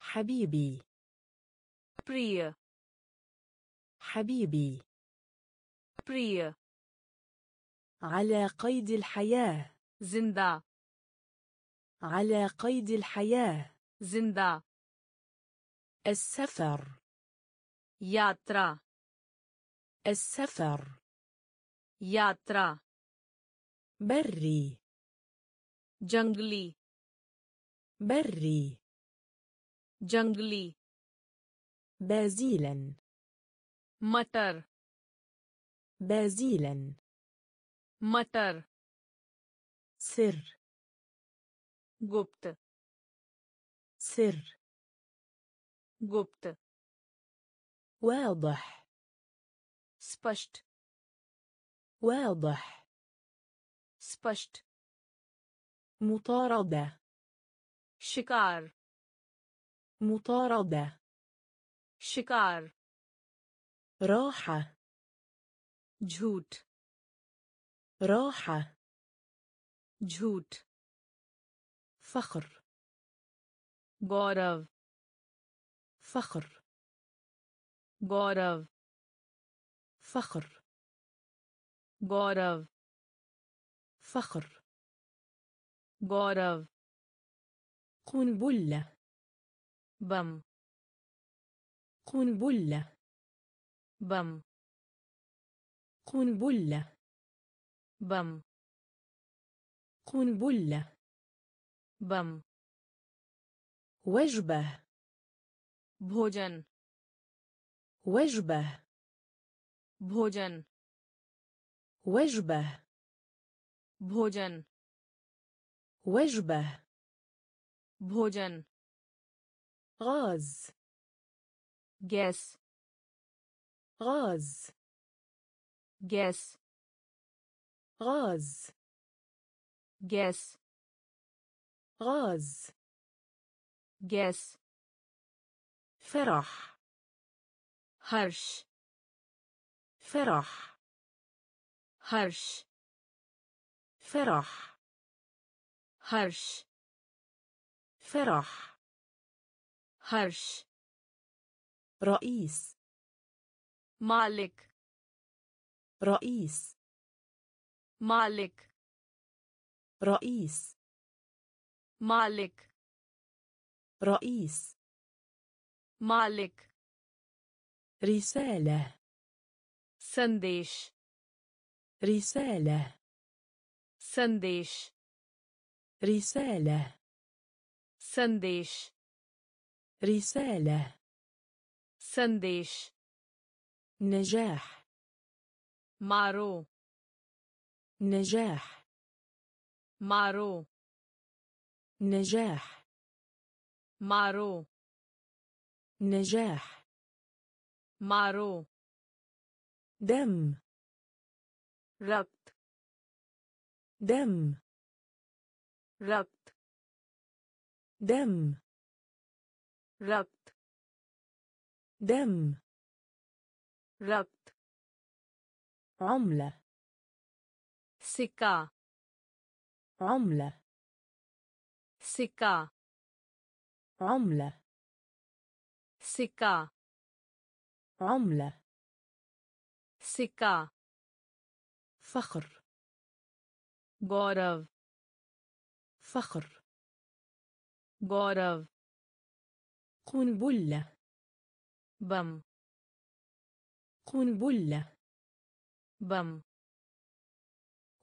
حبيبي प्रिय حبيبي प्रिय على قيد الحياة. زندا على قيد الحياة. زندا السفر. ياترا. السفر. ياترا. بري. جنغلي بري. جنغلي بازيلا. مطر بازيلا. मटर سر गुप्त سر गुप्त واضح स्पष्ट واضح स्पष्ट مطاردة शिकार مطاردة शिकार راحة झूठ راحة جهود فخر غورف فخر غورف فخر غورف فخر غورف قنبلة بم قنبلة بم. قنبلة. بم. قنبلة. بم. وجبة. بوجن. وجبة. بوجن. وجبة. بوجن. وجبة. بوجن. غاز. غاز غاز. غاز غاز. جاس. غاز. جاس. فرح. هرش. فرح. هرش. فرح. هرش. فرح. هرش. رئيس. مالك. رئيس. مالك. رئيس. مالك. رئيس. مالك. رسالة. سنديش رسالة. سنديش رسالة. سنديش رسالة. سنديش نجاح. मारो نجاح. मारो نجاح. मारो نجاح. मारो دم. रक्त. دم. रक्त. دم. ربط. دم. ربط. عملة. سكة. عملة. سكة. عملة. سكة. عملة. سكا فخر. غورف فخر. غورف قنبلة. بم. قنبلة. بم.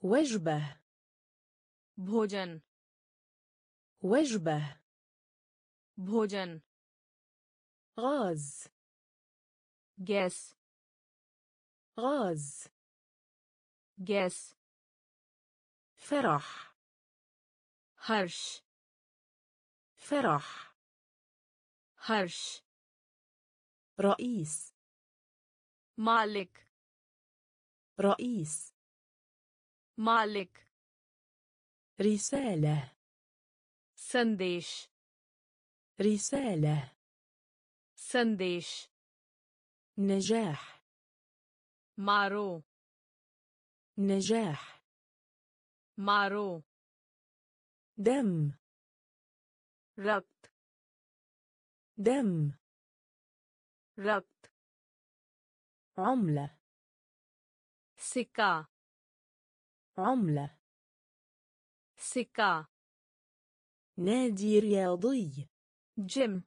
وجبة भोजन وجبة भोजन غاز गैस غاز गैस فرح हर्ष فرح हर्ष رئيس मालिक رئيس مالك. رسالة. سنديش رسالة. سنديش نجاح. मारो. نجاح. मारो. دم. रक्त. دم. रक्त. عملة. सिक्का عملة. सिक्का. نادي رياضي. जिम.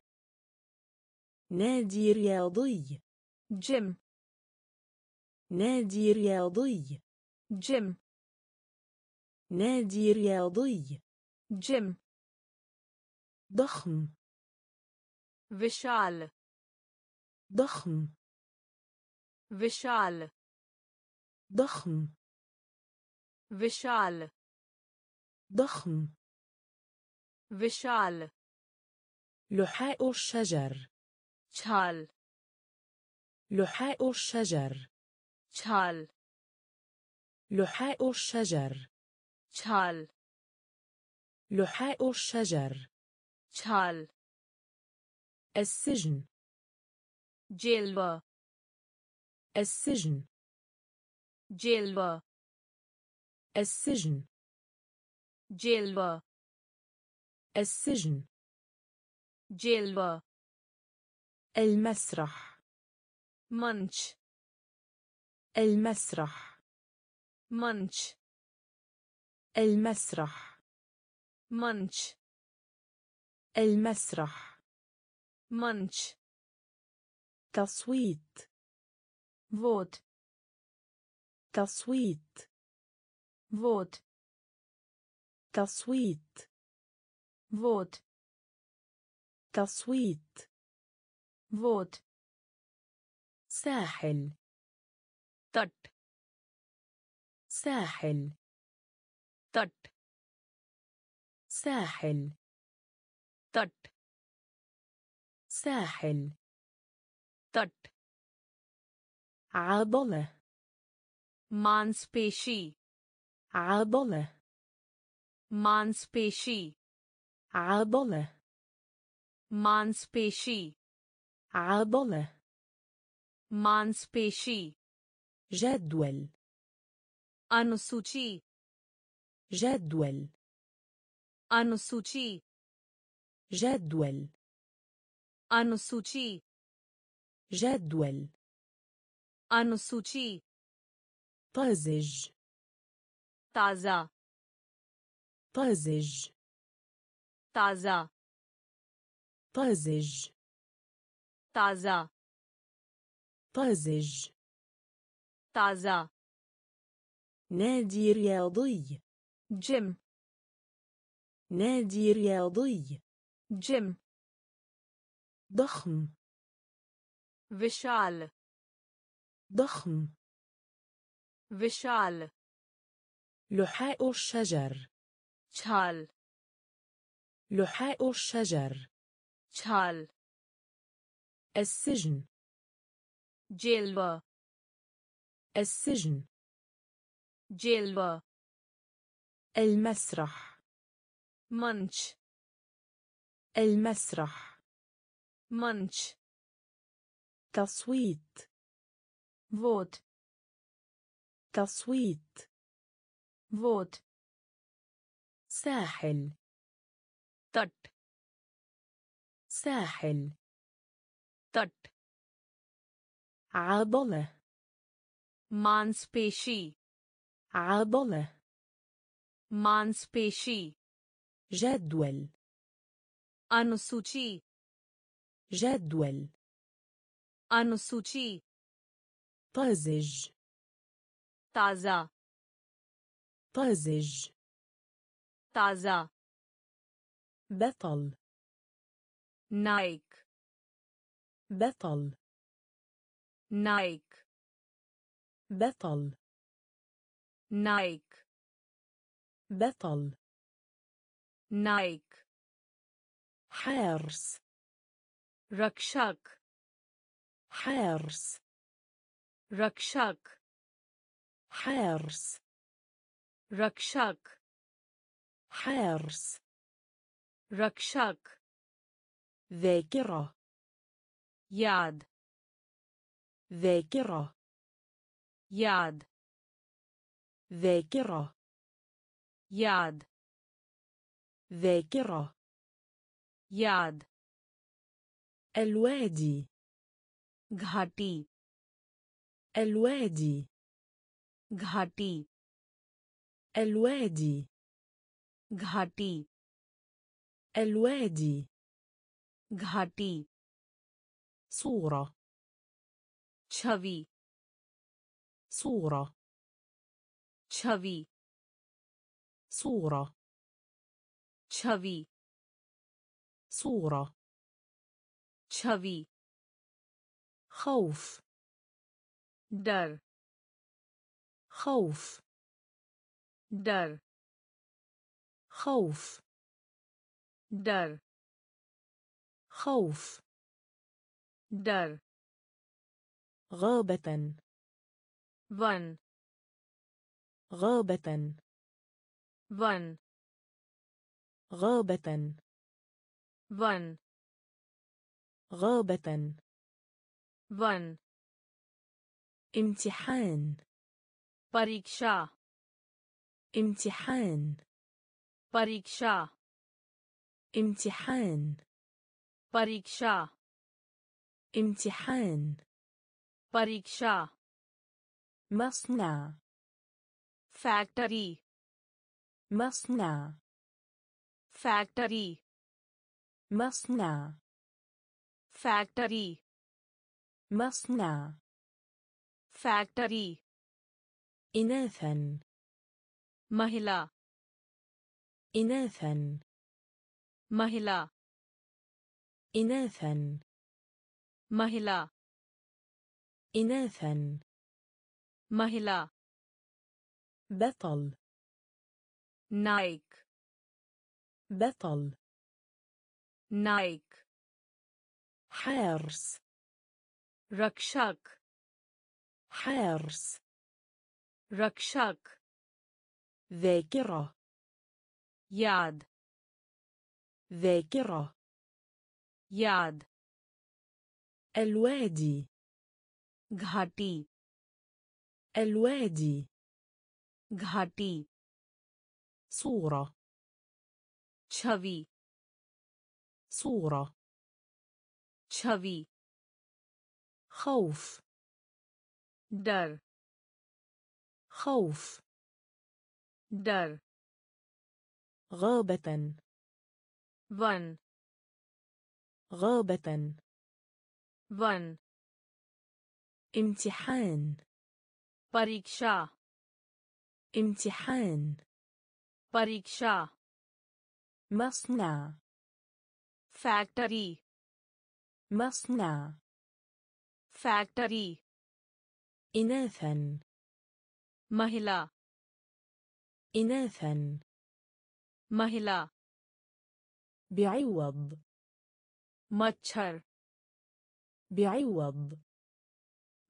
نادي رياضي. जिम. نادي رياضي. जिम. نادي رياضي. जिम. ضخم. विशाल ضخم. विशाल ضخم. विशाल ضخم विशाल لحاء الشجر छाल لحاء الشجر छाल لحاء الشجر छाल لحاء الشجر छाल السجن जेलवा السجن जेलवा السجن. جلوة. السجن. جلوة. المسرح. منش. المسرح. منش. المسرح. منش. المسرح. منش. تصويت. वोट. تصويت. वोट تصويت वोट تصويت वोट ساحل तट ساحل तट ساحل तट ساحل तट عضلة मांसपेशी عضلة. मांसपेशी عضلة. मांसपेशी عضلة. मांसपेशी جدول. अनुसूची جدول. أنسوشي جدول. أنسوشي جدول. أنسوشي طازج. طازة طازج. طازة طازج. طازة طازج. طازة نادي رياضي. جيم. نادي رياضي. جيم. ضخم. فيشال ضخم. فيشال لحاء الشجر. شال. لحاء الشجر. شال. السجن. جيلبا السجن. جيلبا المسرح. منش. المسرح. منش. تصويت. فوت. تصويت. våt. ساحل تط ساحل تط عضلة مانس بيشي عضلة مانس بيشي جدول أنسوشي جدول أنسوشي طازج تازا طازج. تازة بطل. نايك. بطل. نايك. بطل. نايك. بطل. نايك. حارس. ركشاك حارس. ركشاك حارس. रक्षक حارس रक्षक ذاكرة याद ذاكرة याद ذاكرة याद ذاكرة याद الوادي घाटी الوادي घाटी الوادي. غاتي الوادي. غاتي صورة. شوي صورة. شوي صورة. شوي صورة. شوي خوف. در خوف. در خوف. در خوف. در غابة. ون غابة. ون غابة. ون غابة. ون امتحان. باريكشا امتحان. باريكشا امتحان. باريكشا امتحان. परीक्षा مصنع. फैक्टरी مصنع. फैक्टरी مصنع. फैक्टरी مصنع. फैक्टरी إناثا. महिला إناثا महिला إناثا महिला إناثا महिला بطل नायक بطل नायक حارس रक्षक حارس रक्षक ذاكرة याद ذاكرة याद الوادي घाटी الوادي घाटी صورة छवि صورة छवि خوف डर خوف در غابة. ون غابة. ون امتحان. باريكشا امتحان. باريكشا مصنع. فاكتوري مصنع. فاكتوري إناثا. مهلا إناثا. مهلا بعوض. مچھر بعوض.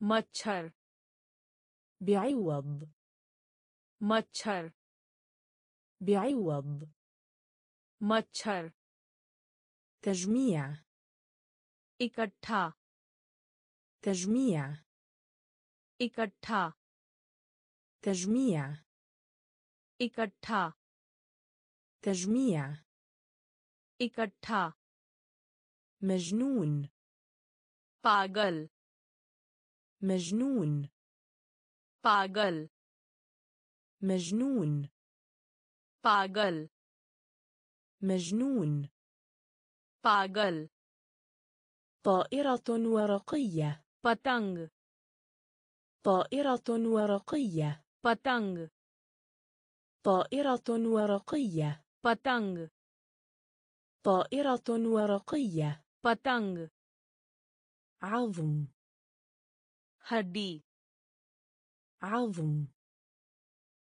مچھر بعوض. مچھر بعوض. مچھر تجميع. اکٹھا. تجميع. اکٹھا. تجميع. इकट्ठा تجميع इकट्ठा مجنون पागल مجنون पागल مجنون पागल مجنون पागल طائرة ورقية पतंग طائرة ورقية पतंग طائرة ورقية. باتانغ طائرة ورقية. باتانغ عظم. هدي عظم.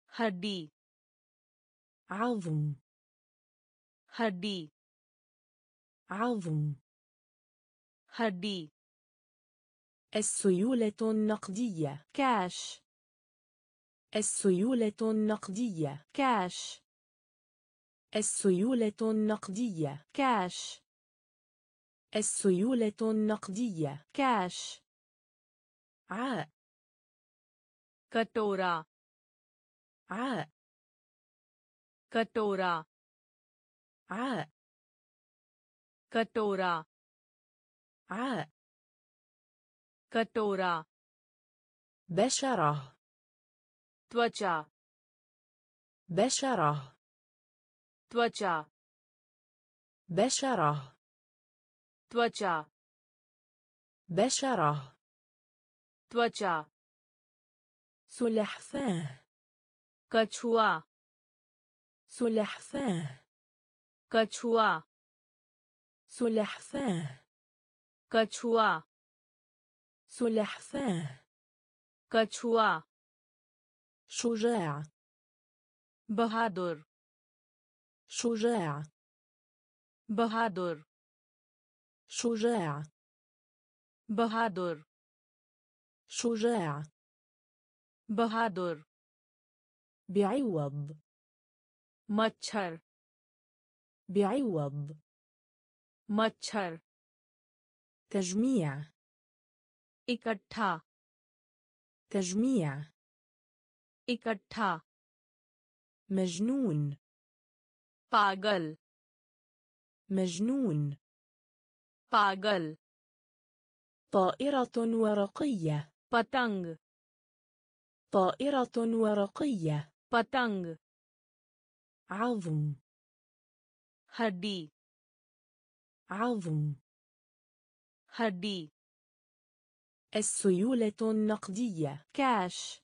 هدي عظم. هدي عظم. هدي السيولة النقدية. كاش السيولة النقدية. كاش. السيولة النقدية. كاش. السيولة النقدية. كاش. عاء. كتورة عاء. كتورة عاء. كتورة عاء. كتورة بشرة. توجه بشرة. توجه بشرة. توجه بشرة. توجه سلحفاة. كتشوا سلحفاة. كتشوا سلحفاة. كتشوا سلحفاة. كتشوا شجاع بهادر شجاع بهادر شجاع بهادر شجاع بهادر بعوض مچھر بعوض مچھر تجميع اكتھا تجميع इकट्ठा مجنون पागल مجنون पागल طائرة ورقية पतंग طائرة ورقية पतंग عظم हड्डी عظم हड्डी السيولة النقدية कैश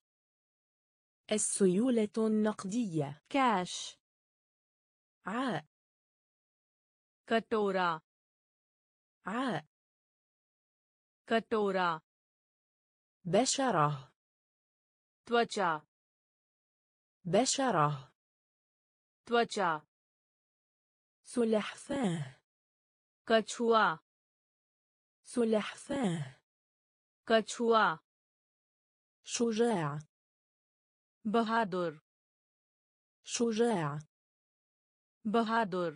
السيولة النقدية. كاش. عاء. كتورا عاء. كتورا بشرة. توجا بشرة. توجا سلحفاة. كتشوا سلحفاة. كتشوا شجاع. بهادر. شجاع. بهادر.